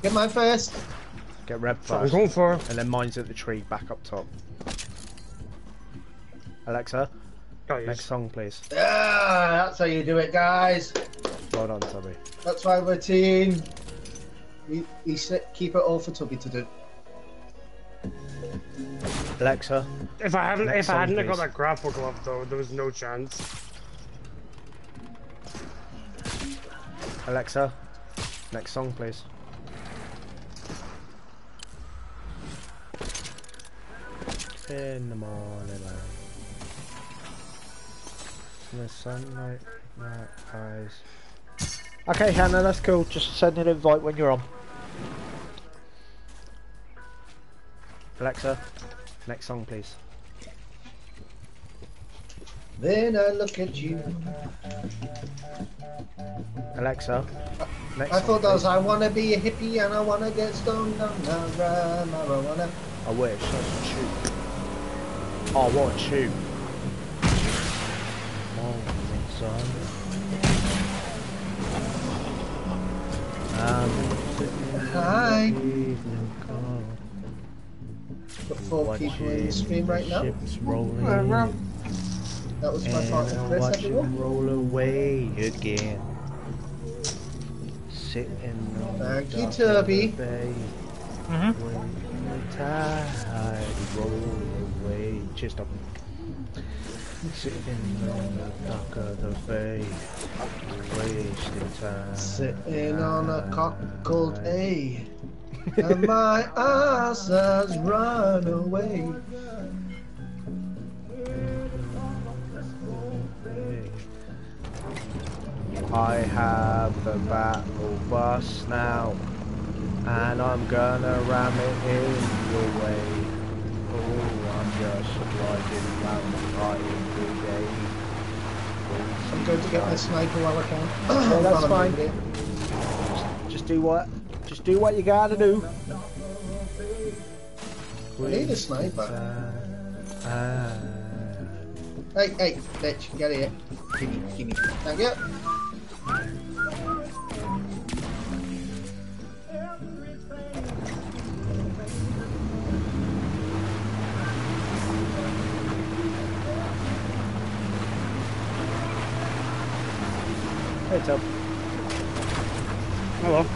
Get mine first. Get red So I'm first. going for. And then mine's at the tree, back up top. Alexa, yes. next song please. Ah, that's how you do it, guys. Well done, Tubby. That's why we're a team. We, we keep it all for Tubby to do. Alexa, If I hadn't, if I hadn't have got that grapple glove though, there was no chance. Alexa, next song please. In the morning light. In the sunlight, my eyes. Okay, Hannah, that's cool. Just send an invite when you're on. Alexa, next song please. Then I look at you. Alexa, next I song, thought that was. I wanna be a hippie and I wanna get stoned on the marijuana. I wish, that's a tune. Oh, what a tune. Morning sun. Um, sitting Hi. in the evening car, Got four people in the stream right now. Ships rolling well, in, That was my and Chris, watch everyone. them roll away again. Sitting on Thank the you, dock of Toby. the bay. Mhm. When the tide roll away, cheers, Tom. Sitting on the dock of the bay, wasting time. Sitting on a cock called A. and my ass has run away. I have the battle bus now, and I'm gonna ram it in your way. Oh, I'm just riding round fighting brigade. I'm going to get my sniper while I can. Yeah, that's fine. it. Just do what, just do what you gotta do. We need a sniper. Ah. Hey, hey, bitch, get here. Gimme, gimme. Thank you. Hey, Tom. Hello.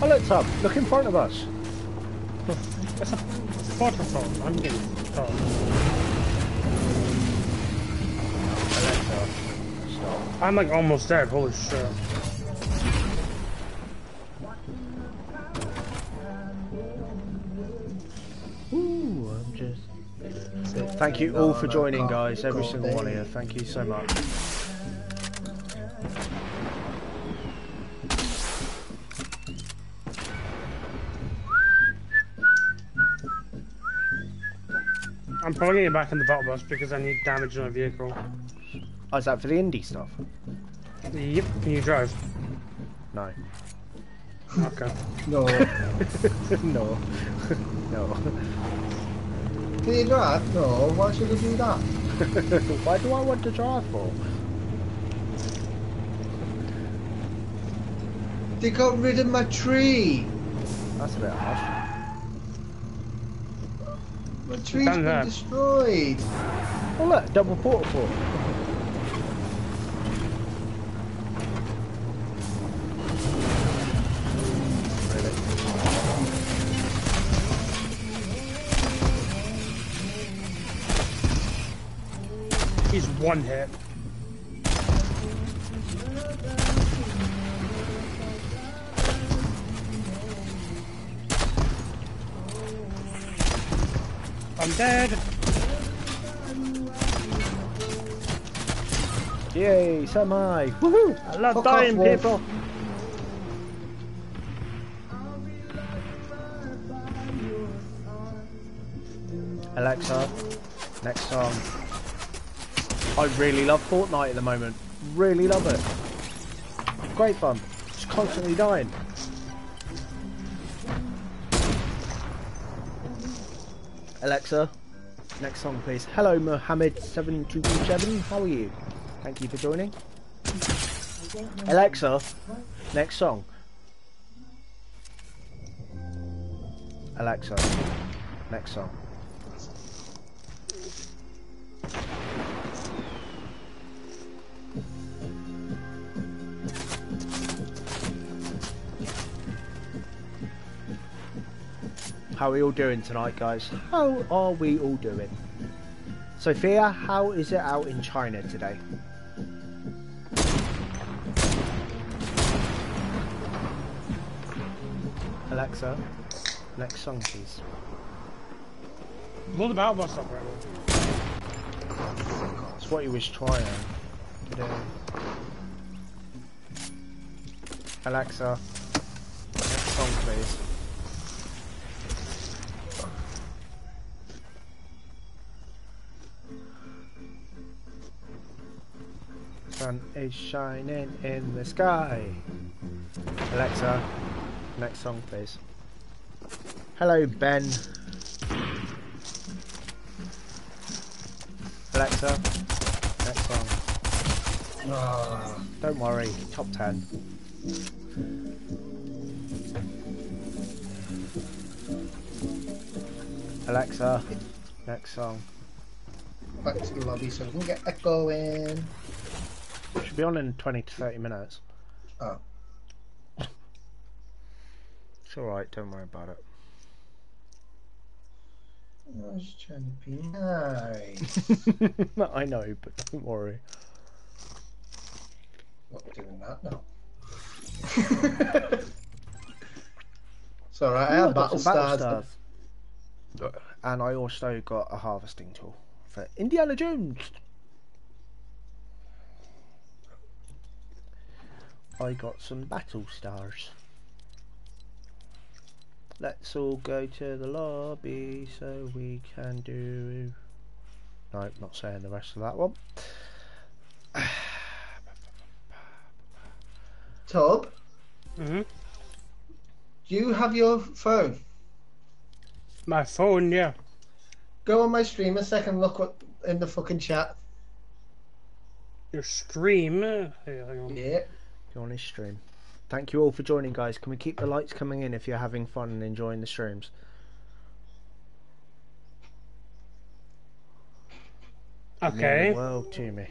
Oh, look, Tom. Look in front of us. It's a waterfall. I'm getting Alexa, stop. I'm like almost dead. Holy shit. Ooh, I'm just. Thank you all for joining, guys. Every single one of you. Thank you so much. I'm probably getting back in the battle bus because I need damage on a vehicle. Oh, is that for the indie stuff? Yep. Can you drive? No. Okay. No. no. no. Can you drive? No, why should I do that? Why do I want to drive for? They got rid of my tree. That's a bit harsh. My tree's done been destroyed. Oh look, double portal port. He's one hit. I'm dead. Yay, so am I. Woohoo! I love Fuck dying off, people. Alexa, next song. I really love Fortnite at the moment. Really love it. Great fun. Just constantly dying. Alexa, next song please. Hello Mohammed7227, how are you? Thank you for joining. Alexa, next song. Alexa, next song. How are we all doing tonight, guys? How are we all doing? Sophia, how is it out in China today? Alexa, next song, please. What about right It's what he was trying today. Alexa, Sun is shining in the sky. Alexa, next song, please. Hello, Ben. Alexa, next song. Ah, Don't worry, top 10. Alexa, next song. back to the lobby so we can get in. Should be on in 20 to 30 minutes. Oh. It's alright, don't worry about it. I was trying to be nice. I know, but don't worry. Not doing that now. it's alright, I have battle stars. stars. And I also got a harvesting tool for Indiana Jones. I got some battle stars. Let's all go to the lobby so we can do. No, not saying the rest of that one. Tub, Mm-hmm. do you have your phone? My phone, yeah. Go on my stream a second, look what in the fucking chat. Your stream. Hey, hang on. Yeah. Go on his stream. Thank you all for joining, guys. Can we keep the lights coming in if you're having fun and enjoying the streams? Okay. Well, to me.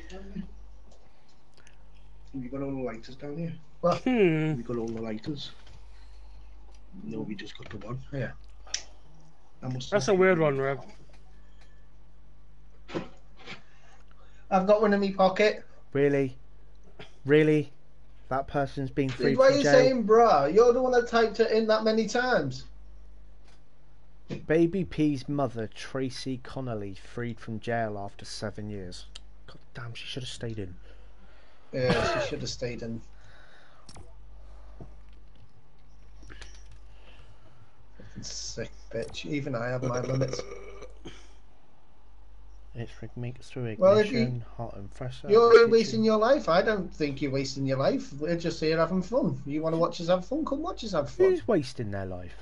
We got all the lighters down here. Hmm. We got all the lighters. No, we just got the one. Yeah. I must That's a weird one, Rev. I've got one in my pocket. Really? Really? That person's been freed why are you jail? saying bruh? You're the one that typed it in that many times. Baby P's mother, Tracey Connelly, freed from jail after seven years. God damn, she should have stayed in. Yeah, she should have stayed in. Sick bitch. Even I have my limits. It's for make it through Well, if you- hot and fresh. You're kitchen. wasting your life. I don't think you're wasting your life. We're just here having fun. You want to watch us have fun? Come watch us have fun. Who's wasting their life?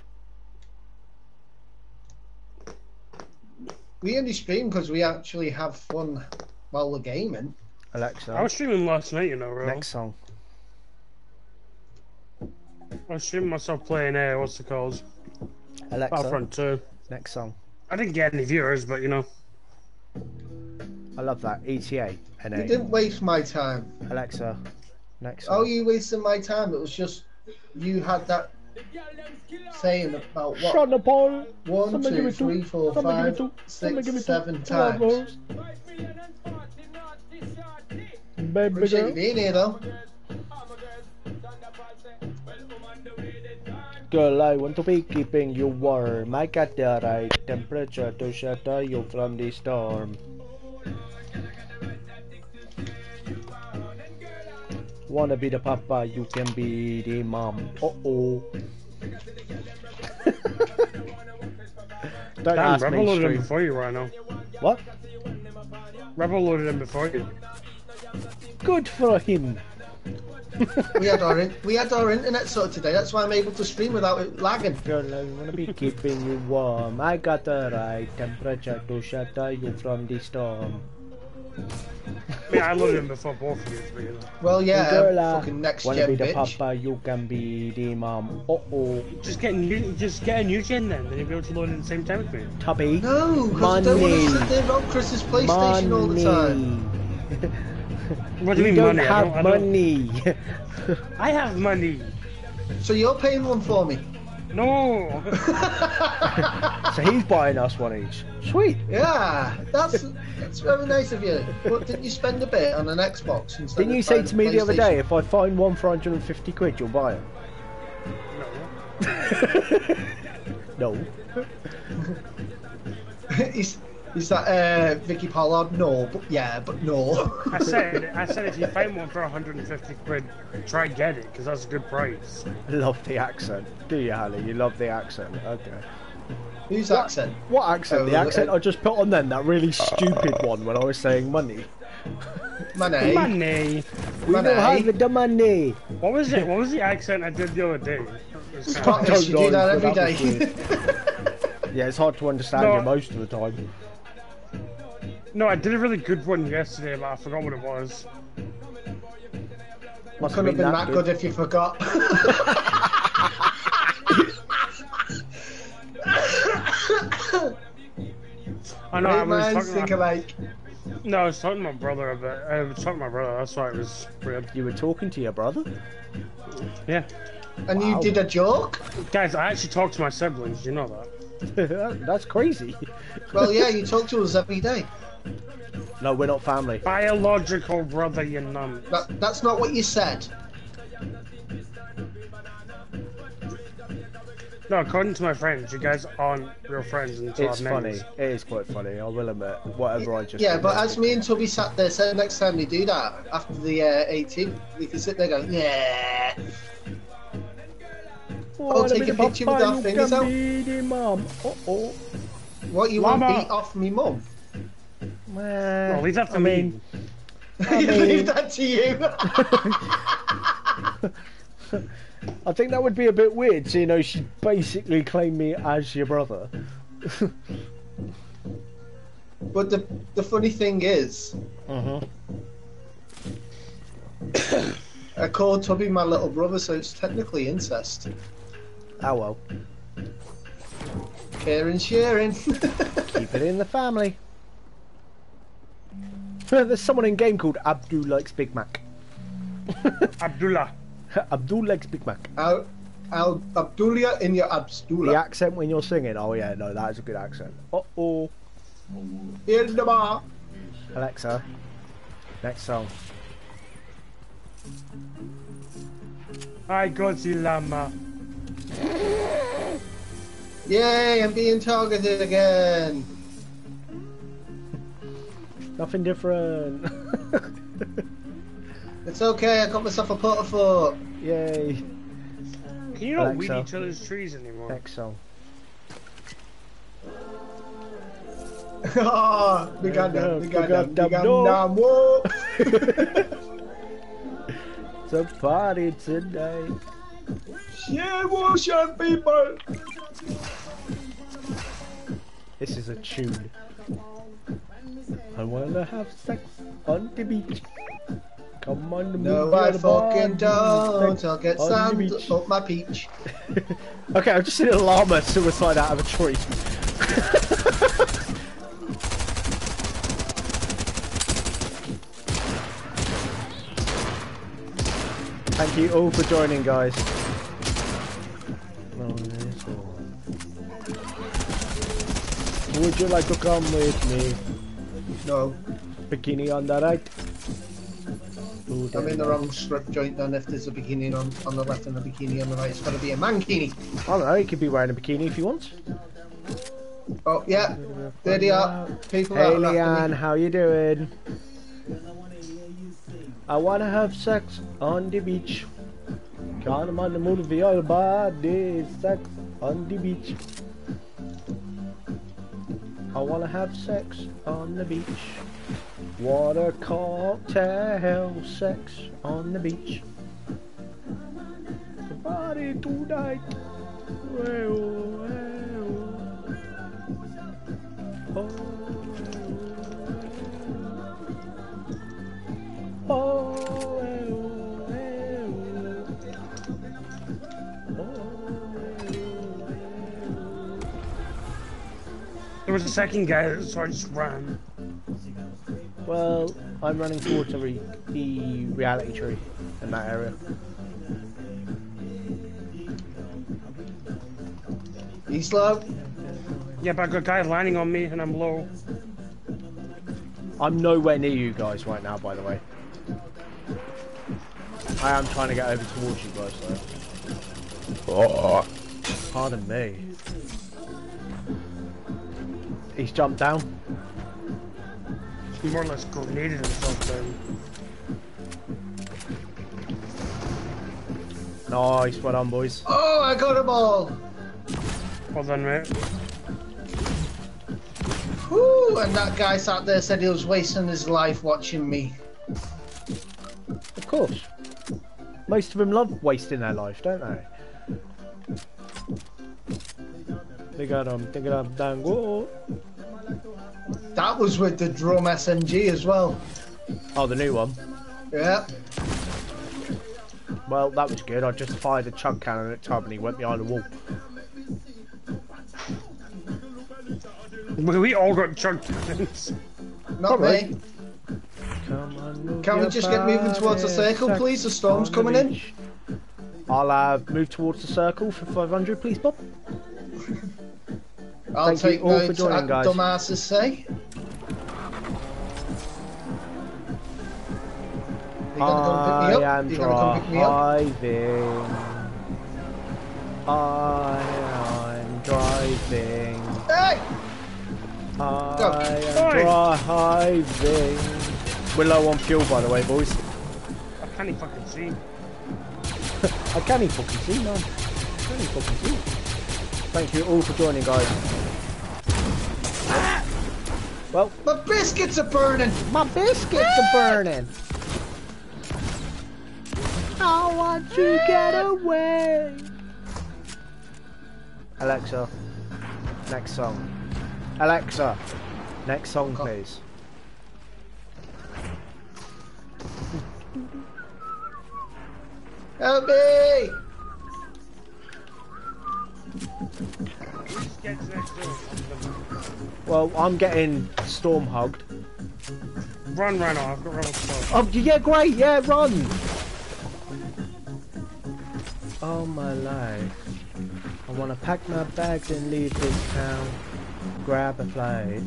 We only stream because we actually have fun while we're gaming. Alexa, I was streaming last night, you know, Rev. next song. I was streaming myself playing, uh, what's it called? Alexa, Battlefront 2. next song. I didn't get any viewers, but you know. I love that. ETA. You NA. didn't waste my time. Alexa, next song. Oh, you wasted my time. It was just you had that saying about what Shut up, Paul. one, Somebody give two, me two. three, four, Somebody give me five, two. Somebody give me six, two. seven Two of times. Baby Appreciate you being here though. Girl, I want to be keeping you warm. I got the right temperature to shelter you from the storm. Wanna be the papa, you can be the mom. Uh oh. Don't Damn, ask Rebel me, loaded him stream. before you, Rhino. What? Rebel loaded him before you. Good for him. We had our in- we had our internet sorted today. That's why I'm able to stream without it lagging. Girl, I wanna be keeping you warm. I got the right temperature to shelter you from the storm. I mean, I loaded him before both of you, but you. Well, yeah, Girl, uh, fucking next wanna gen be the bitch. papa, you can be the mom. Uh oh. Just get new, just get a new gen then, then you'll be able to load it at the same time with me. Tubby. No, because I don't want to sit there on Chris's PlayStation all the time. What do you We mean don't money? I have don't, I don't- money. I have money. So you're paying one for me. No. so he's buying us one each. Sweet. Yeah, that's that's very nice of you. But didn't you spend a bit on an Xbox instead Didn't of you say to me the other day, if I find one for 150 quid, you'll buy it? no. No. is, is that uh, Vicky Pollard? No, but yeah, but no. I said, I said if you find one for 150 quid, try and get it because that's a good price. Love the accent. Do you, Hallie? You love the accent. Okay. Whose What? accent? What accent? Oh, the accent uh, I just put on then, that really stupid one when I was saying money. Money. Money. We Money. don't have the money. What was it? What was the accent I did the other day? It was kinda- Scottish, you don't that know, every but that was day. Yeah, it's hard to understand No. you most of the time. No, I did a really good one yesterday, but I forgot what it was. Must Couldn't have been that good if you forgot. I know. I Great was minds talking. think About, alike. no, I was talking to my brother a bit. I was talking to my brother. That's why it was weird. You were talking to your brother? Yeah, And you did a joke? guys, I actually talk to my siblings. You know that. That's crazy. Well, yeah, you talk to us every day. No, we're not family. Biological brother, you none. That, that's not what you said. No, according to my friends, you guys aren't real friends until It's I've funny. names. It is quite funny. I will admit. Whatever I just. Yeah, but as me and Toby sat there, said next time we do that, after the uh, 18th, we can sit there going, yeah. I'll take be a picture with papa, our you fingers can out. mom. Uh oh. What, you want Mama. beat off me mum? Well, leave that for I me. mean, you mean- leave that to you. I think that would be a bit weird. So you know, she basically claimed me as your brother. but the, the funny thing is, Uh-huh. I call Tubby my little brother, so it's technically incest. Oh well. Caring, sharing. Keep it in the family. There's someone in game called Abdul likes Big Mac. Abdullah. Abdul likes Big Mac. Al, Al Abdullah in your The accent when you're singing. Oh yeah, no, that is a good accent. Uh oh. In the bar. Alexa, next song. I Godzilla. ma. Yay, I'm being targeted again. Nothing different. It's okay, I got myself a porta fort. Yay. Can you not weed Alexa. each other's trees anymore? Next song. oh, we got Yeah, them, we got we them, got we got them, them. Whoa. It's a party today. Yeah, motion people. This is a tune. I wanna have sex on the beach. Come on, move No, I fucking body, don't. I'll get sand up my peach. Okay, I've just seen a llama suicide out of a tree. Thank you all for joining, guys. Would you like to come with me? No. Bikini on the right. I'm in the wrong strip joint then if there's a bikini on, on the left and a bikini on the right. It's got to be a mankini. I don't know, he could be wearing a bikini if he wants. Oh, yeah. There they are. People Hey Leanne, how you doing? I wanna have sex on the beach. Come on the move your body, sex on the beach. I wanna have sex on the beach. Water cocktail, sex on the beach. Body tonight. Well, well. Oh, oh, oh. There was a second guy, so I just ran. Well, I'm running towards the, re- the reality tree in that area. East low. Yeah, but I got a guy landing on me and I'm low. I'm nowhere near you guys right now, by the way. I am trying to get over towards you guys, though. Oh, pardon me. He's jumped down. He more or less grenaded himself then. Nice, well done, boys. Oh, I got them all. Well done, mate. Whew, and that guy sat there said he was wasting his life watching me. Of course. Most of them love wasting their life, don't they? They got um, they got um, dango. That was with the drum SMG as well. Oh, the new one. Yeah. Well, that was good. I just fired a chug cannon at Tub and he went behind the wall. We, we all got chug cannons. Not Probably. me. On, Can we just get moving towards the circle, please? The storm's coming in. I'll uh, move towards the circle for 500, please, Bob. I'll Thank you take all for joining, uh, guys. dumbasses say. You gonna come pick me I up? am You gonna come pick me up? driving. I am driving. Hey! I Oi. am driving. We're low on fuel, by the way, boys. I can't even fucking see. I can't even fucking see, man. I can't even fucking see. Thank you all for joining, guys. Well, My biscuits are burning! my biscuits are burning. I want to get away. Alexa, next song. Alexa, next song, please. Help me! Get next door. Well, I'm getting storm hugged. Run, run off. I've got run off. Oh, yeah, great, yeah, run! Oh my life. I wanna pack my bags and leave this town. Grab a flight.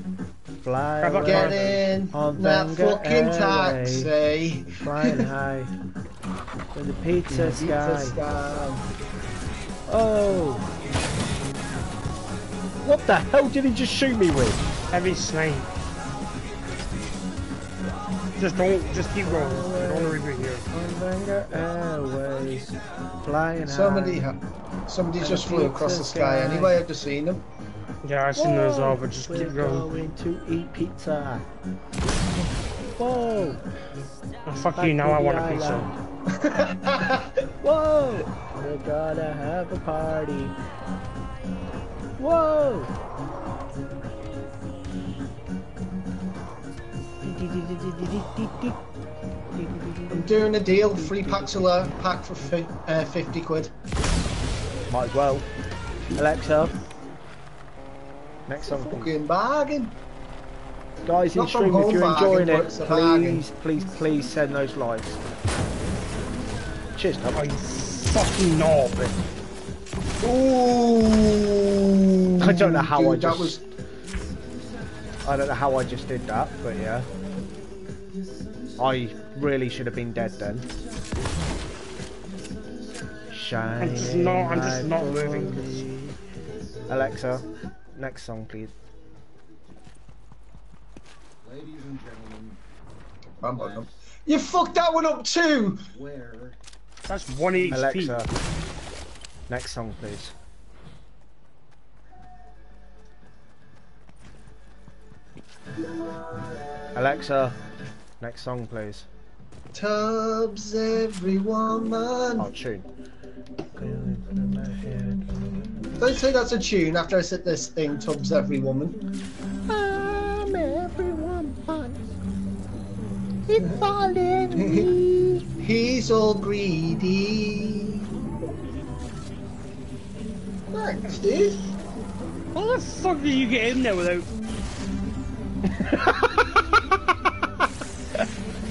Fly Grab away. Get in On that fucking Airway. taxi. Flying high. In the pizza sky. Pizza sky. Oh! What the hell did he just shoot me with? Heavy snipe. Just don't, just keep going. I don't want to reboot here. On Venga Airways. Flying Somebody, high. ha- somebody And just flew across the sky sky. anyway, I've just seen them. Yeah, I've seen those all, but just We're keep going. going to eat pizza. Whoa! Oh, fuck Back you, now I want a pizza. island. Whoa! We're gonna have a party. Whoa! I'm doing a deal, three packs of la- pack for fi- uh, 50 quid. Might as well. Alexa. Next song. Fucking bargain. Guys in Not from stream, if you're enjoying but it, it's bargain. please, please, please send those likes. Cheers, Tom. you fucking knob. Ooh. I don't know how I dude, that just- was I don't know how I just did that, but yeah. I really should have been dead then. Shine. I'm just not- I'm just not moving. Alexa, next song, please. Ladies and gentlemen, Bam, bam, bam. You fucked that one up too! where That's one HP. Alexa, next song, please. Alexa, next song, please. Tubs every woman. Oh, tune. Don't say that's a tune after I said this thing, Tubs every woman. I'm everyone, It's all in me. He's all greedy. Thanks, dude. How the fuck did you get in there without?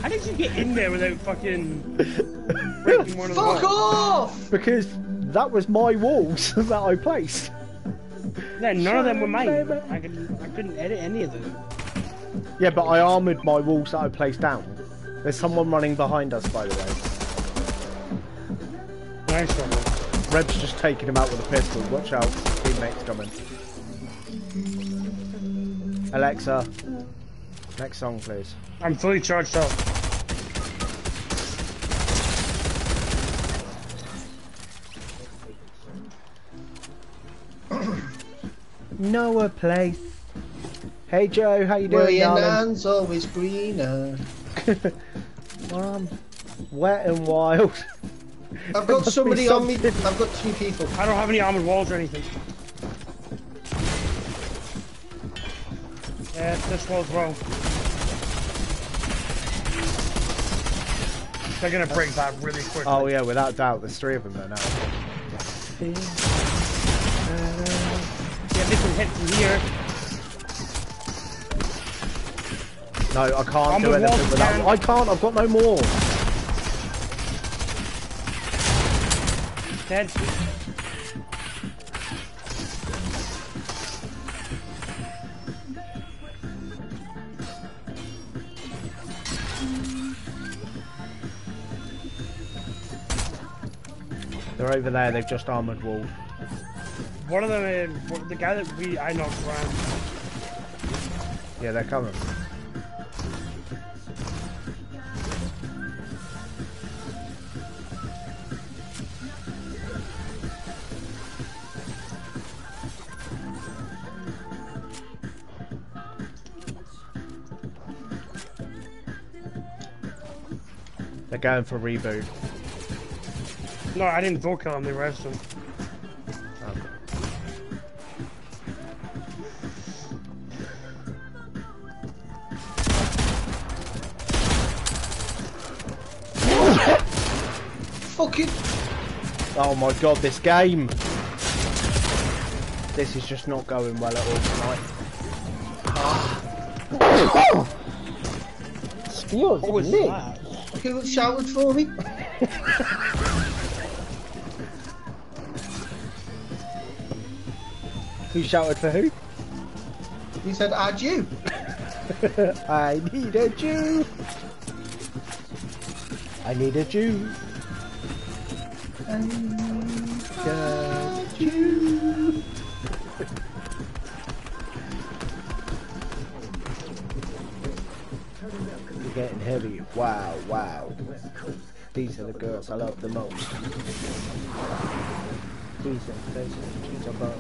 How did you get in there without fucking breaking one of the Fuck walls? off! Because that was my walls that I placed. Yeah, none of them were mine. I couldn't, I couldn't edit any of them. Yeah, but I armoured my walls that I placed down. There's someone running behind us, by the way. Nice one. Reb's just taking him out with a pistol. Watch out, teammates coming. Alexa, next song, please. I'm fully charged up. Know a place. Hey Joe, how you Where doing, your darling? nan's always greener. Um, wet and wild. I've got somebody on me. I've got two people. I don't have any armored walls or anything. Yeah, this wall wrong. They're gonna break that really quickly. Oh yeah, without doubt, there's three of them there now. Yeah, they can hit from here. No, I can't On do anything wall, without. I can't. I've got no more. Dead. They're over there. They've just armored walled. One of them, uh, the guy that we I knocked around. Yeah, they're coming. They're going for reboot. No, I didn't door kill him. They revved him. Fucking. Oh my god, this game! This is just not going well at all tonight. Excuse What was that? Who showered for me? Who shouted for who? He said, add you. I need a Jew. I need a Jew. I need a Jew. Getting heavy. Wow, wow. These are the girls I love the most. These are, these are, these are both.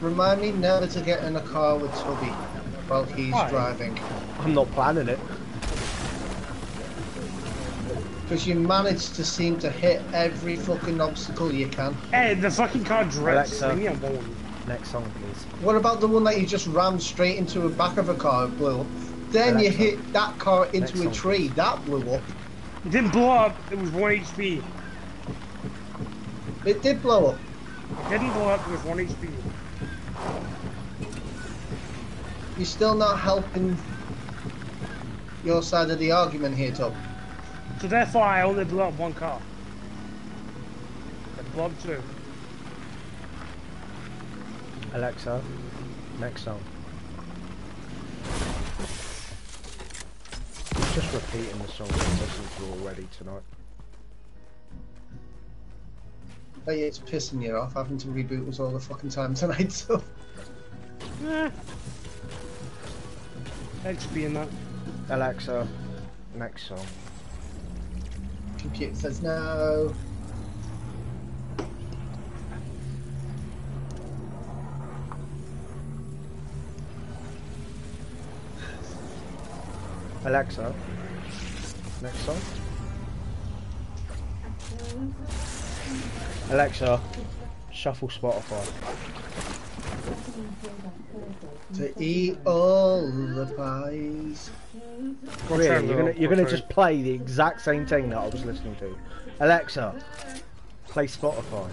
Remind me never to get in a car with Tubby while he's Why? driving. I'm not planning it. Because you manage to seem to hit every fucking obstacle you can. Hey, the fucking car drifts. Alexa. Leave me alone. Next song, please. What about the one that you just rammed straight into the back of a car and blew up? Then you Alexa. hit that car Next into a song. tree, that blew up. It didn't blow up. It was one HP. It did blow up. It didn't blow up. It was one HP. You're still not helping your side of the argument here, Tub. So therefore, I only blew up one car. I blew up two. Alexa, next song. Just repeating the song I've listened to already tonight. Hey, it's pissing you off having to reboot us all the fucking time tonight, so... Yeah. Thanks being that. Alexa, next song. Computer says no. Alexa, next song. Alexa, shuffle Spotify. To eat all the pies. What Really, you're gonna, you're gonna just play the exact same thing that I was listening to. Alexa, play Spotify.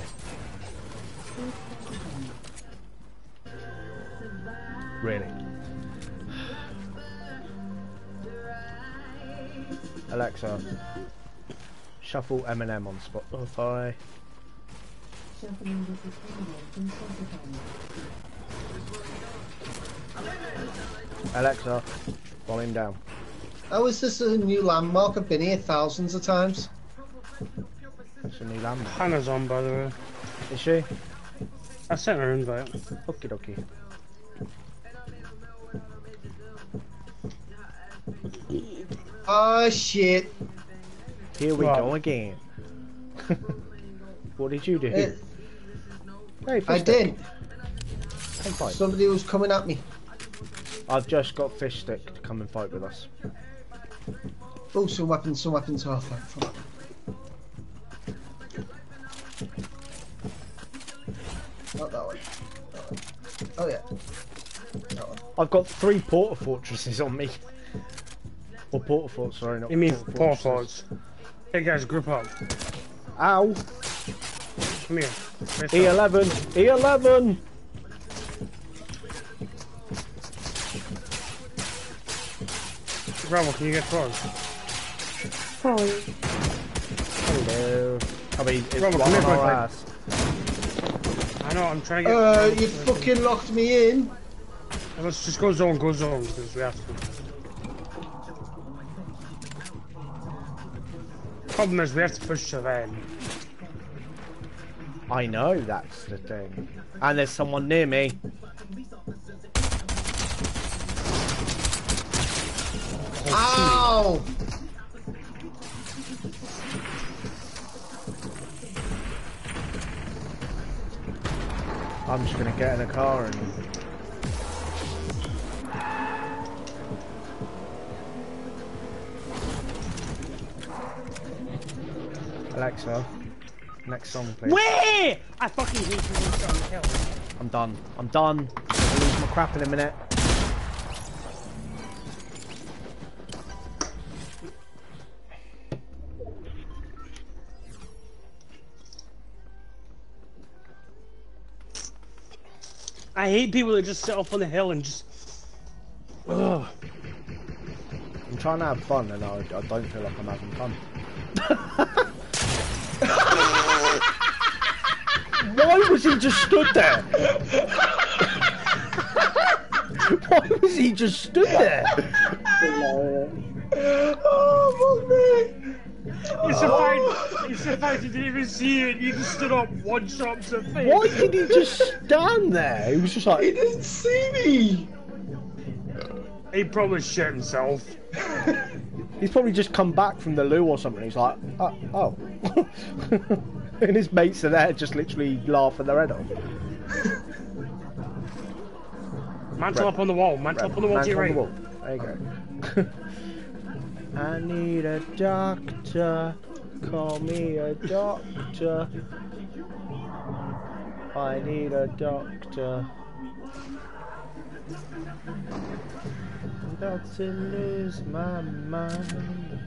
Really? Alexa, shuffle Eminem on Spotify. Alexa, volume down. Oh, is this a new landmark? I've been here thousands of times. That's a new landmark. Hannah's on, by the way. Is she? I sent her an invite. Okie dokie. Oh shit! Here we Right. go again. what did you do? It, hey, I fish did. stick. Come fight. Somebody was coming at me. I've just got fish stick to come and fight with us. Oh, some weapons, some weapons. Oh, fuck, fuck. Not that one. That one. Oh yeah. That one. I've got three Port-a-Fortresses on me. Or Port-a-Forts, sorry, not It means porter four forts? Hey guys, group up. Ow! Come here. E11! E11! Bravo, can you get forward? Hello. I mean, it's Robert, one come on here, our ass. I know, I'm trying to get. Uh, you fucking locked me in. Let's just go zone, go zone, because we have to. Problem is, we have to push to them. I know that's the thing. And there's someone near me. Ow! I'm just gonna get in a car and Alexa, next song please. Where? I fucking hate you when you're on the hill. I'm done. I'm done. I'll lose my crap in a minute. I hate people that just sit off on the hill and just. Ugh. I'm trying to have fun and I, I don't feel like I'm having fun. Why was he just stood there? Why was he just stood there? Oh, fuck me! It's the fact, it's the fact he didn't even see you and you just stood up one shot to the face. Why did he just stand there? He was just like. He didn't see me. He probably shit himself. he's probably just come back from the loo or something. He's like, uh, oh. oh. and his mates are there just literally laughing their head off. Mantle Right. up on the wall, mantle up on the wall to your Mantle right. the wall. There you go. I need a doctor. Call me a doctor. I need a doctor. I'm about to lose my mind.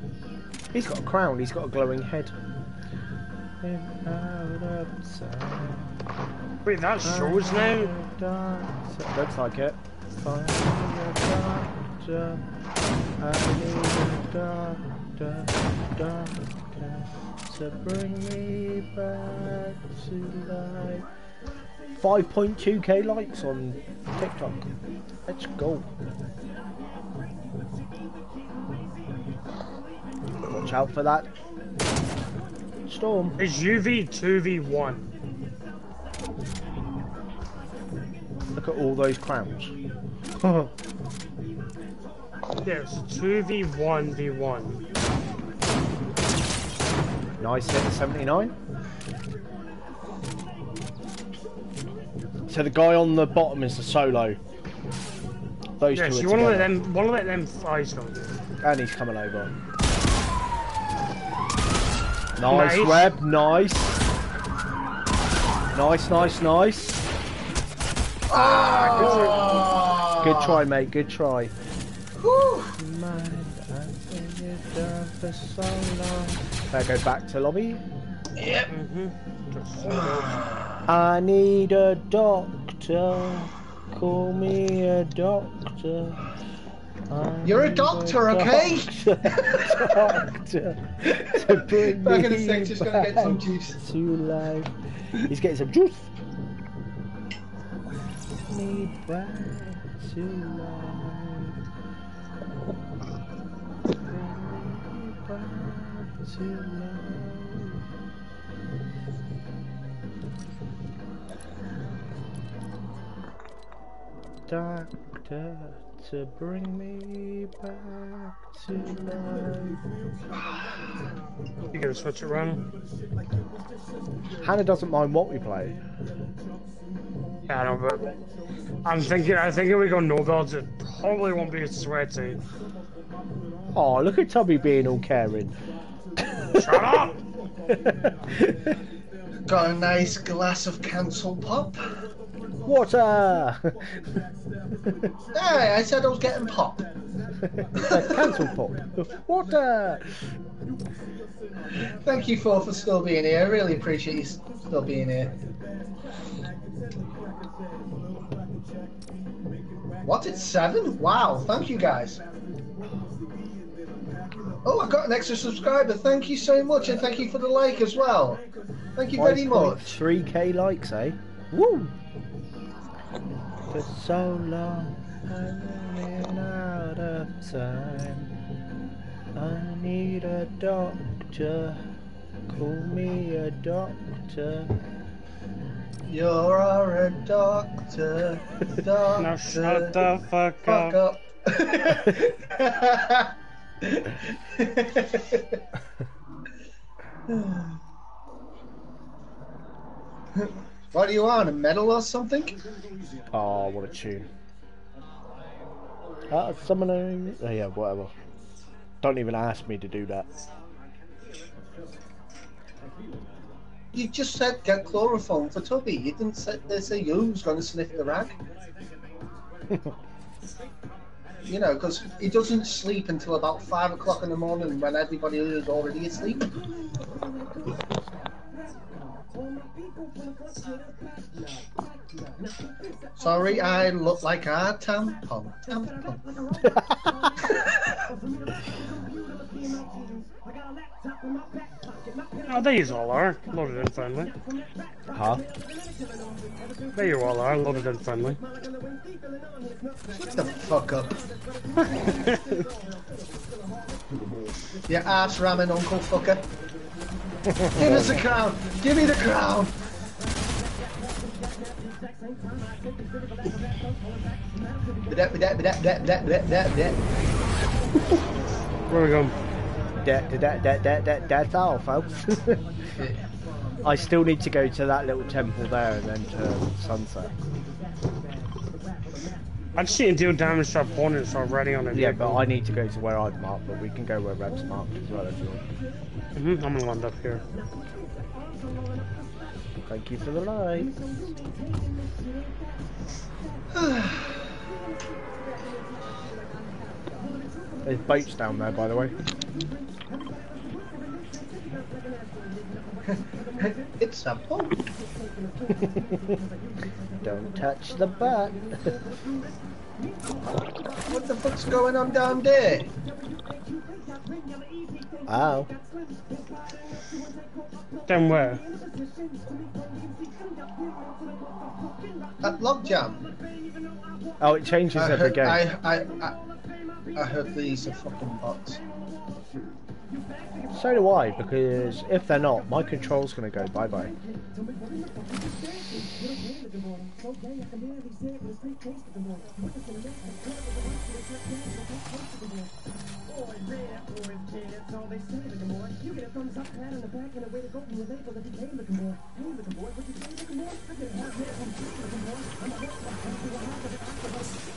He's got a crown, he's got a glowing head. In, out, upside. Wait, that shows now? Looks like it. Find a doctor. I need a doctor, doctor, to bring me back to life. 5.2k likes on TikTok. Let's go. Watch out for that storm. It's UV 2v1. Look at all those crowns. Yes, 2v1 v1. nice hit, 79. So the guy on the bottom is the solo. Those Yes, two you wanna let them wanna let them fight on. And he's coming over. Nice, Nice. Web, nice. Nice, nice, nice. Ah, Good try, mate, good try. Whew. Better go back to lobby. Yep. Mm-hmm. Just hold on. I need a doctor. Call me a doctor. I You're a doctor, okay? doctor to bring Back in a sec, just gonna get some juice. To life. He's getting some juice. Me back to life. Me back to life. Doctor, to bring me back to life. You gonna switch it around? Hannah doesn't mind what we play. Yeah, I know, but I'm thinking. I think if we go no builds, it probably won't be as sweaty. Oh, look at Tubby being all caring. Shut up! Got a nice glass of cancel pop. Water! Hey, I said I was getting pop. Cancel pop. Water! Thank you for for still being here. I really appreciate you still being here. What? It's seven? Wow! Thank you guys. Oh, I got an extra subscriber. Thank you so much, and thank you for the like as well. Thank you very much. 3k likes, eh? Woo! For so long, I'm running out of time. I need a doctor. Call me a doctor. You're a doctor. doctor. Now shut the fuck fuck up. up. what are you on? A medal or something? Oh, what a tune. Uh, summoning. Oh, yeah, whatever. Don't even ask me to do that. You just said get chloroform for Tubby. You didn't say, they say who's going to sniff the rag. you know, because he doesn't sleep until about five o'clock in the morning when everybody is already asleep. Sorry, I look like a tampon. tampon. Oh, there you all are. Loaded in friendly. Huh? There you all are. Loaded in friendly. Shut the fuck up. Your ass ramming uncle fucker. Give us the crown. Give me the crown. Where we going? That, that, that, that, that, that's all, folks. I still need to go to that little temple there and then to sunset. I just need to deal damage to opponents already on a Yeah, vehicle. but I need to go to where I've marked, but we can go where Red's marked as well if you want. hmm I'm gonna land up here. Thank you for the light. There's boats down there, by the way. It's a boat. Don't touch the butt. What the fuck's going on down there? Oh. Then where? At Logjam. Oh, it changes I every heard, game. I, I, I, I heard these are fucking bots. So do I, because if they're not, my control's gonna go bye bye.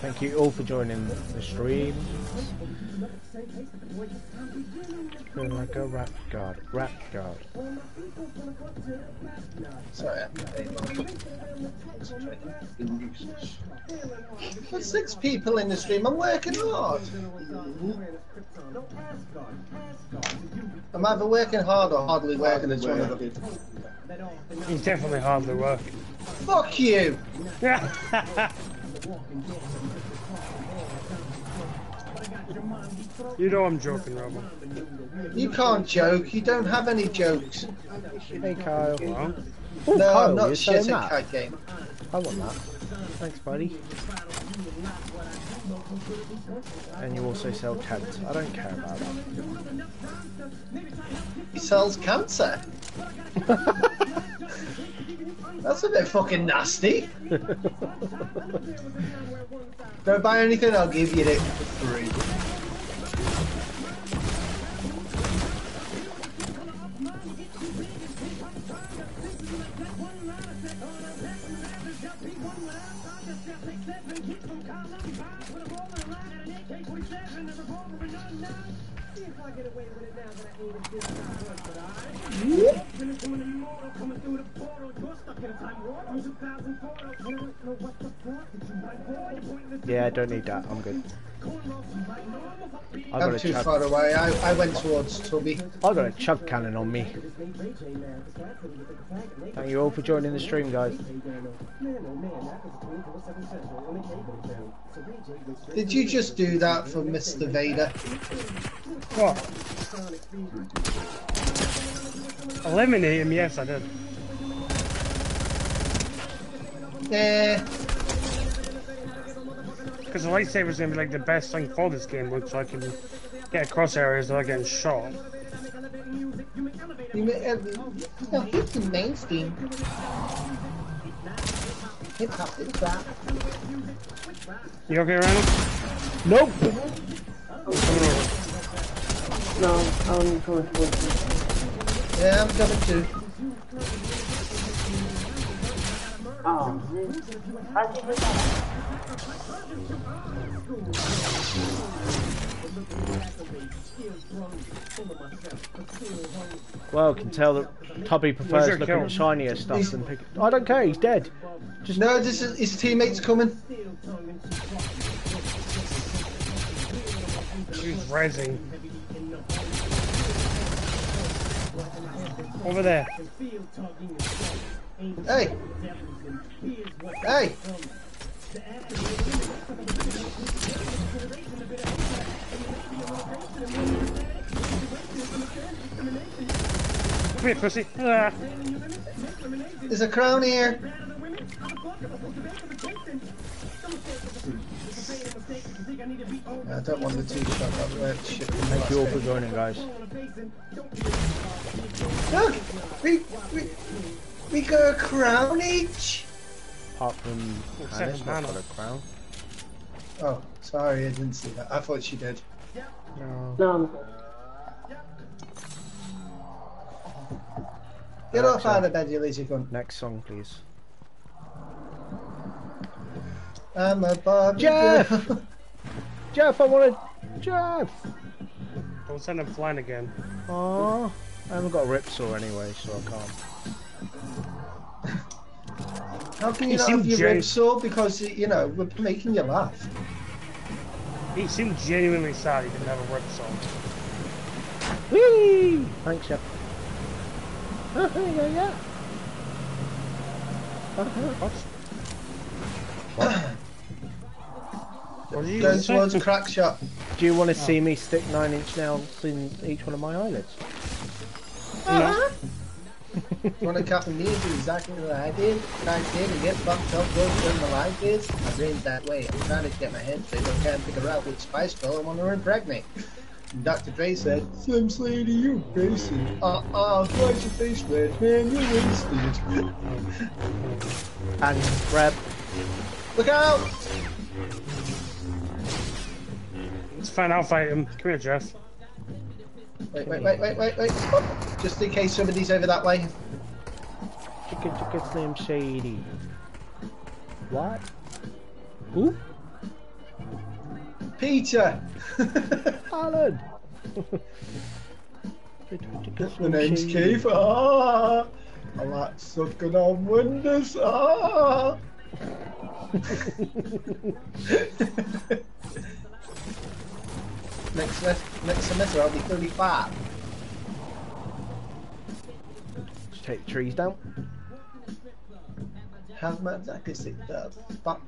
Thank you all for joining the stream. Feel like a rap god, rap god. Sorry, I'm not able to concentrate. There's six people in the stream. I'm working hard. I'm either working hard or hardly working. It's one of them. He's definitely hardly work. Fuck you! you know I'm joking, Robo. You can't joke. You don't have any jokes. Hey Kyle. Well, Oh, no, Kyle, I'm not you're shit saying at that? game. I want that. Thanks, buddy. And you also sell tents. I don't care about that. He sells cancer. That's a bit fucking nasty. Don't buy anything, I'll give you it for free. Yeah, I don't need that. I'm good. I got I'm a too chug. far away. I, I went towards Tubby. I got a chug cannon on me. Thank you all for joining the stream, guys. Did you just do that for Mr. Vader? what? Eliminate him, yes I did. Yeah. Because the lightsaber's gonna be like the best thing for this game, like, so I can get across areas without getting shot. You may, uh, no, hip the mainstream. Hip hop is rap. You okay, Randall? Nope. Coming over. No, I'm coming for Yeah, I'm coming too. Oh, man. How'd you do that? Well, can tell that Tubby prefers looking kill? at shinier stuff than pick. I don't care. He's dead. Just No, this is his teammates coming. She's rising. Over there. Hey. Hey. Come here, pussy. Ah. There's a crown here. I don't want the two-shot that worked. Shit. thank you all for joining, guys. Look, we, we, we got a crown each. Apart from Except Hannah's not got a crown. Oh, sorry, I didn't see that. I thought she did. No. No, I'm Get off Alexa. out of bed, you lazy cunt. Next song, please. I'm a Barbie Jeff! girl. Jeff, I wanted. Jeff. Don't send him flying again. Aww. I haven't got a rip saw anyway, so I can't. How can you He not seemed have your gen- ribs sore? Because, you know, we're making you laugh. He seemed genuinely sad he didn't have a rip song. Whee! Thanks, Jeff. yeah, yeah. What? What did you Go just say? towards Crackshot. Do you want to oh. see me stick nine inch nails in each one of my eyelids? No. Uh-huh. You want to copy me do exactly what I did? Try to and get fucked up worse than my life is? I brain's that way. I'm trying to get my head straight, but can't figure out which Spice Girl I want to impregnate. And Dr. Dre said, Slim Shady, you're basic. Uh-uh, why's your face red? Man, you're wasted. And grab. Look out! Let's find out fight him. Come here, Jeff. Wait, wait, wait, wait, wait, wait. Just in case somebody's over that way. Chicka chicka slim shady. What? Who? Peter! Alan! My name's Keith. Ah! I like sucking on windows. Ah! next, semester, next semester I'll be 35. Just take the trees down. Have my Zaka sit the fuck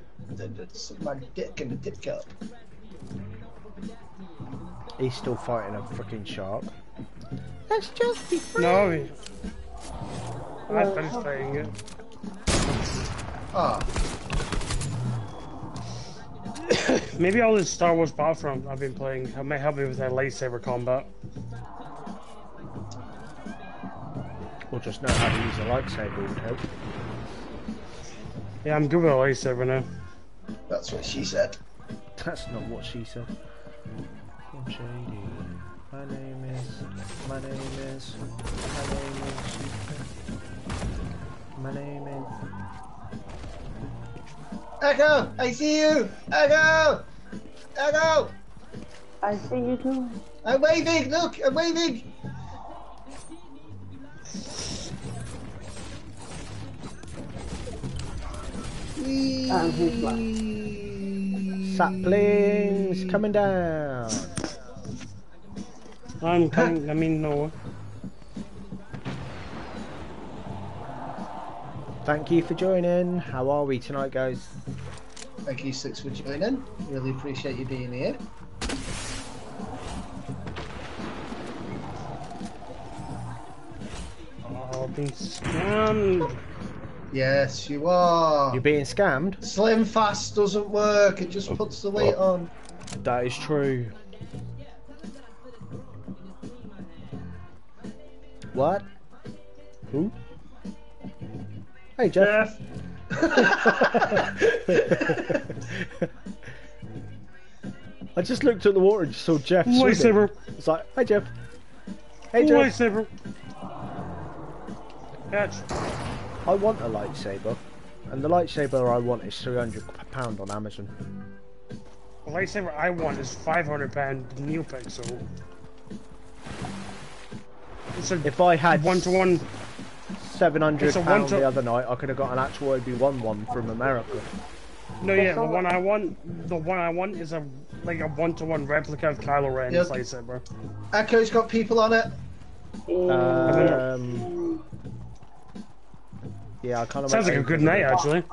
suck my dick in the tip cup. He's still fighting a freaking shark. Let's just be friends. No. he- I finished fighting it. Ah, Maybe all this Star Wars Battlefront I've been playing may help me with that lightsaber combat. Or just know how to use a lightsaber would help. Yeah, I'm good with a lightsaber now. that's what she said. That's not what she said. I'm shady. My name is. My name is. My name is. My name is. Echo, I see you! Echo! Echo! I see you too. I'm waving! Look, I'm waving! And he's left. Saplings coming down. I'm coming, I mean, no. Thank you for joining. How are we tonight, guys? Thank you, Six, for joining. Really appreciate you being here. I'll be scammed. Yes, you are. You're being scammed? Slim Fast doesn't work, it just puts the weight oh. on. That is true. What? Who? Hey, Jeff. I just looked at the water and just saw Jeff swimming. Lightsaber. It's like, hey, Jeff. Hey, Jeff. Lightsaber. Catch. I want a lightsaber. And the lightsaber I want is £300 on Amazon. The lightsaber I want is 500 pound Neopixel. It's a If I had one to one. £700 one the other night, I could have got an actual Obi-Wan one from America. No, yeah, the one I want, the one I want is a like a one to one replica of Kylo Ren's Yep. lightsaber. Echo's got people on it. Um, yeah, I kind of Sounds like a good night, actually.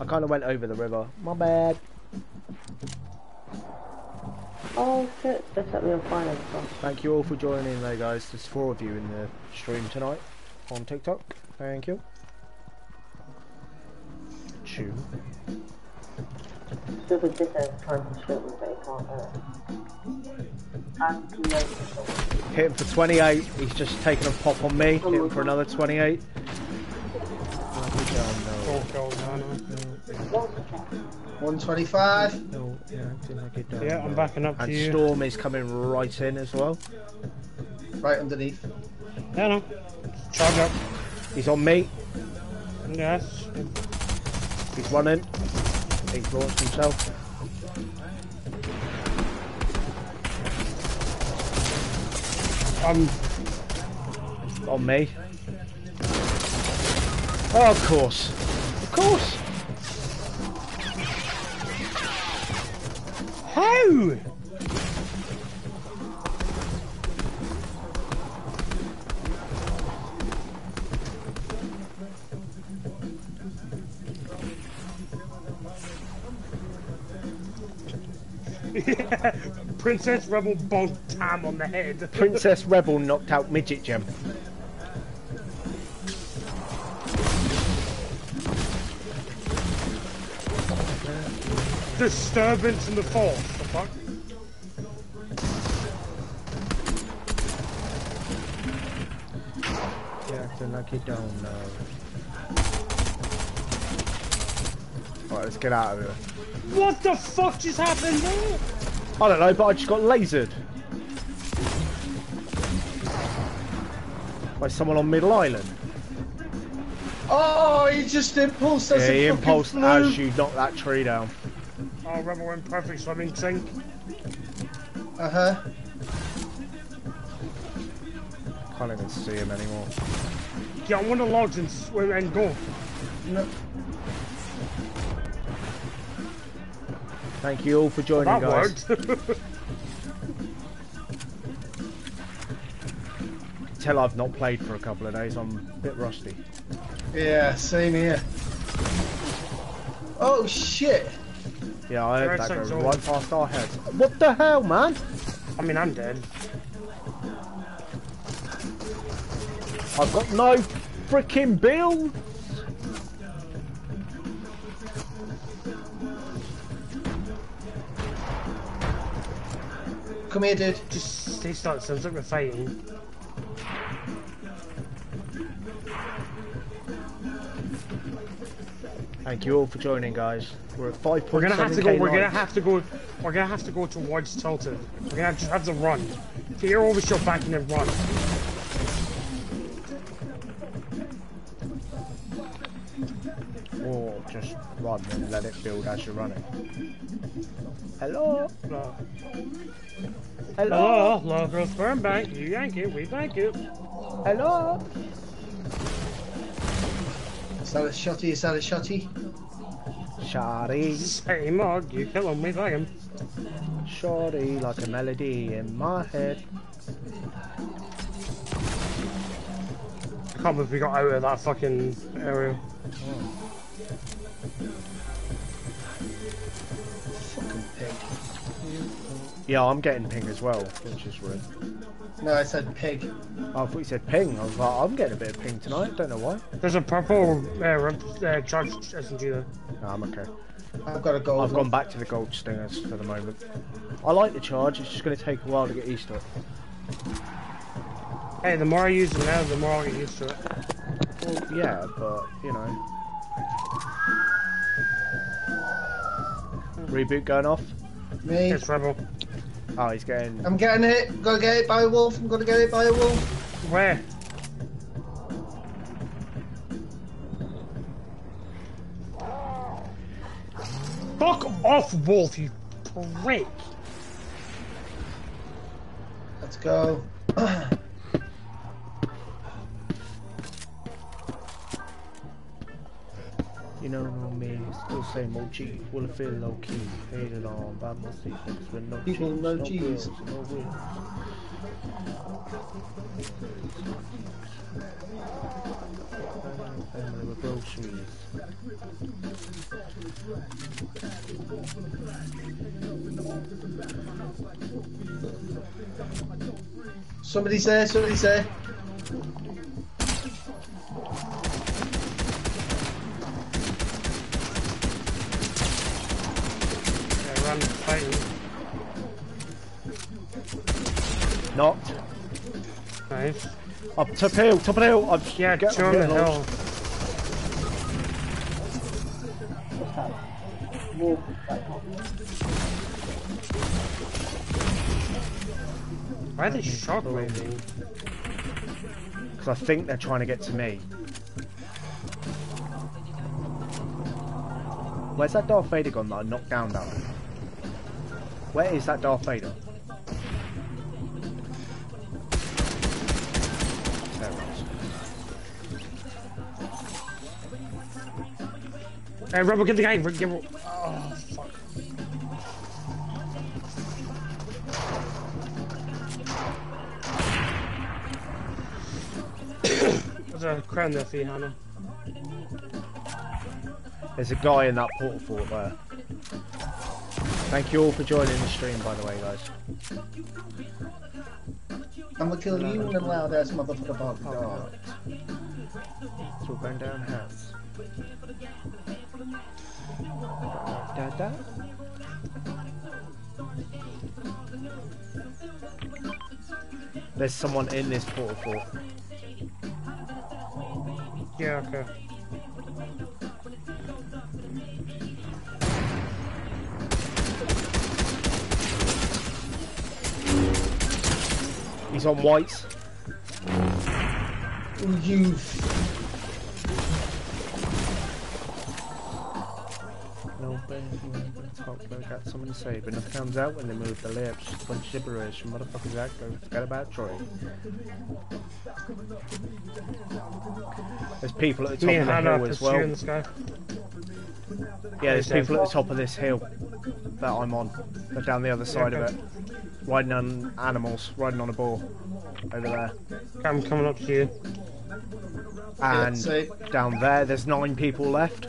I kind of went over the river. My bad. Oh shit, they set me on fire. Thank you all for joining, though, guys. There's four of you in the stream tonight on TikTok. Thank you. Chew. Stupid dickhead trying to shoot me, but he can't do it. I'm too late for shoot. Hit him for 28. He's just taking a pop on me. Hit him for another 28. Oh, God, no, no. What's the check? 125. Yeah, didn't like it down Yeah, I'm backing up to And you. Storm is coming right in as well. Right underneath. Yeah, no. Charge up. He's on me. Yes. He's running. He's launched himself. Um, On me. Oh, of course. Of course. how? Yeah, Princess Rebel bolt tam on the head. Princess Rebel knocked out Midget Gem. Disturbance in the force. The fuck? Like you don't know. Alright, let's get out of here. What the fuck just happened there? I don't know, but I just got lasered. By someone on Middle Island. Oh, he just impulsed us Yeah, he impulsed flew. as you knocked that tree down. Oh, Rebel went perfect swimming sync. Uh huh. Can't even see him anymore. Get on one of the logs and swim and go. No. Thank you all for joining, That guys. worked. Tell I've not played for a couple of days. I'm a bit rusty. Yeah, same here. Oh shit! Yeah, I heard that Parasite's go all- right past our heads. What the hell, man? I mean, I'm dead. I've got no freaking bill. Come here, dude. Just stay still. It sounds like we're fighting. Thank you all for joining, guys. We're at five. We're gonna have to go. We're gonna have to go. We're gonna have to go towards Tilted. We're gonna have, just have to run. Get your overshield back and then run. Or just run and let it build as you're running. Hello. No. Hello. Hello, local sperm bank. You yank it, we thank you. Hello. Is that a shotty? Is that a shotty? Shawty, Same mug. You kill him, we like him. shawty, like a melody in my head. I can't believe we got out of that fucking area. Fucking Yeah, I'm getting ping as well, which is rude. No, I said pig. Oh, I thought you said ping. I was like, I'm getting a bit of ping tonight. Don't know why. There's a purple uh, uh, charge SMG there. No, I'm okay. I've got a gold. I've gone back to the gold stingers for the moment. I like the charge. It's just going to take a while to get used to it. Hey, the more I use it now, the more I'll get used to it. Well, yeah, but you know. Reboot going off. Me. It's Rebel. Oh, he's getting. I'm getting hit. Gotta get it by a wolf. I'm gonna get it by a wolf. Where? Fuck off, Wolf, you prick! Let's go. You know me, still same OG. Will it feel low key? Hated on by my secrets with no People, cheese, no no bills, no wheels. Family with groceries. Somebody's there. Somebody's there. Yeah, run, fighting. Knocked. Nice. Up top hill, top hill. I'm Yeah, get, two on the hill. lost. Wolf, like, Why are they shockwaving? Because I think they're trying to get to me. Where's that Darth Vader gone that I knocked down that down? Where is that Darth Vader? There it is. Hey, Rebel, get the guy! Get, oh, fuck. There's a crown there for you, Hannah. There's a guy in that Port-a-Fort there. Thank you all for joining the stream, by the way, guys. I'm gonna kill you, and loud ass motherfucker. Oh, So we're going down house. Da, da. There's someone in this Port-a-Fort. Yeah, okay. He's on whites. You. No, baby, talk about got something to say, but nothing comes out when they move the lips. Just a bunch of gibberish. Motherfuckers act go forget about Troy. There's people at the top Me of the hill as well. well. in the sky. Yeah, there's people at the top of this hill that I'm on. They're down the other side of it. Riding on animals, riding on a bull. Over there. I'm coming up to you. And so- down there, there's nine people left.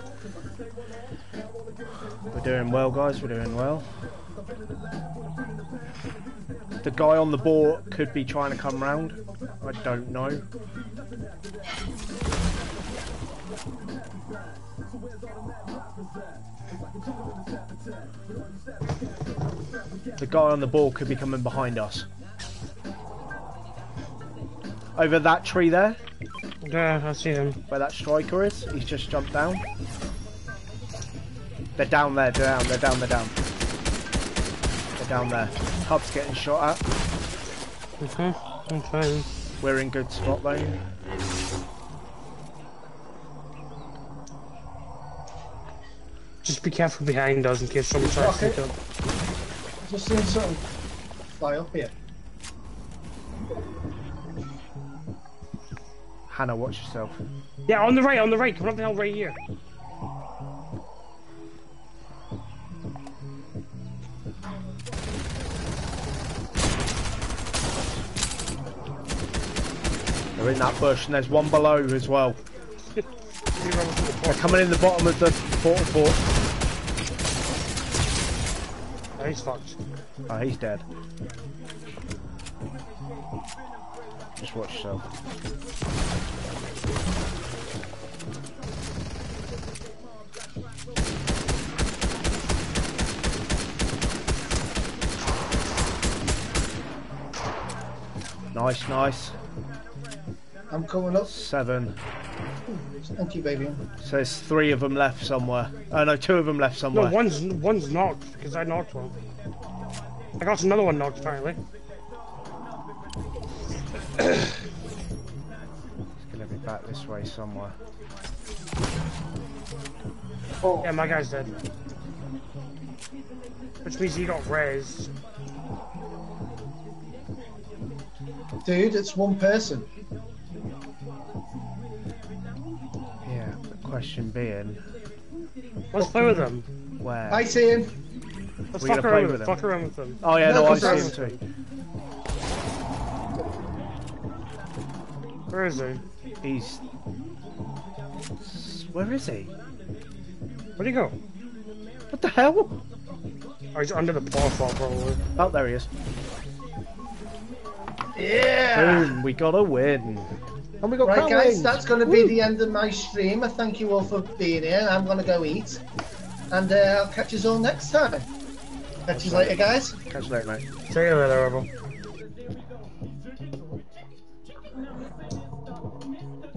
We're doing well, guys, we're doing well. The guy on the boat could be trying to come round. I don't know. The guy on the ball could be coming behind us. Over that tree there, Yeah, I see him. where that striker is, he's just jumped down. They're down there, they're down, they're down, they're down. They're down there. Hub's getting shot at. Okay, I'm fine. We're in good spot though. Just be careful behind us in case someone tries to Okay. sneak up. Just seeing something fly up here. Hannah, watch yourself. Yeah, on the right, on the right. Come up the hill right here. They're in that bush and there's one below as well. You run to the They're coming in the bottom of the Port-a-Fort. He's fucked. Oh, he's dead. Just watch yourself. Nice, nice. I'm coming up. Seven. Thank you, baby. So there's three of them left somewhere. Oh no, two of them left somewhere. No, somewhere. one's one's knocked because I knocked one. I got another one knocked apparently. It's gonna be back this way somewhere. Oh, Yeah, my guy's dead. Which means he got raised. Dude, it's one person. Question being, Let's play with them. where? I see him. Let's We fuck around with, with him. him? Fuck around with him. Oh yeah, no, No, I see him too. Where is he? He's. Where is he? Where'd he go? What the hell? Oh, he's under the platform probably. Oh, there he is. Yeah. Boom, we got a win. And we got Right, guys, wings. that's going to be the end of my stream. I thank you all for being here. I'm going to go eat. And uh, I'll catch you all next time. Catch you later, guys. Catch you later, mate. See you later, Rebel.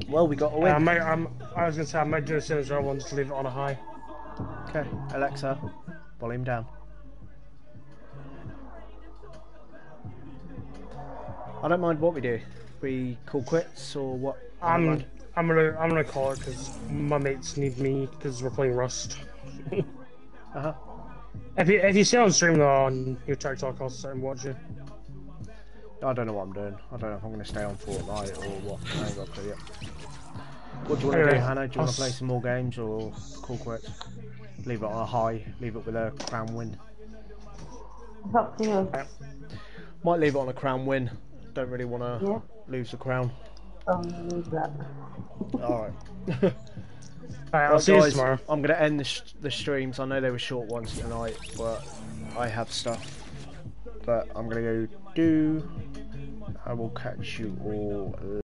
Well, we got a Uh, I win. I'm, I was gonna say I might do the same as I one, to leave it on a high. Okay, Alexa, volume down. I don't mind what we do. We call quits or what? I don't I'm, mind. I'm gonna, I'm gonna call it because my mates need me because we're playing Rust. Uh-huh. If you, if you see on stream though on your TikTok, I'll sit and watch you. I don't know what I'm doing. I don't know if I'm going to stay on Fortnite or what. I ain't got a clue yet. What do you want to Anyway, do, Hannah? Do you want to play some more games or call quits? Leave it on a high. Leave it with a crown win. it's up to you. Might leave it on a crown win. Don't really want to Yeah. Lose the crown. Um, leave. Alright. Alright, I'll Right, see you guys, tomorrow. I'm going to end the, sh- the streams. I know they were short ones tonight, but I have stuff that I'm going to go do. I will catch you all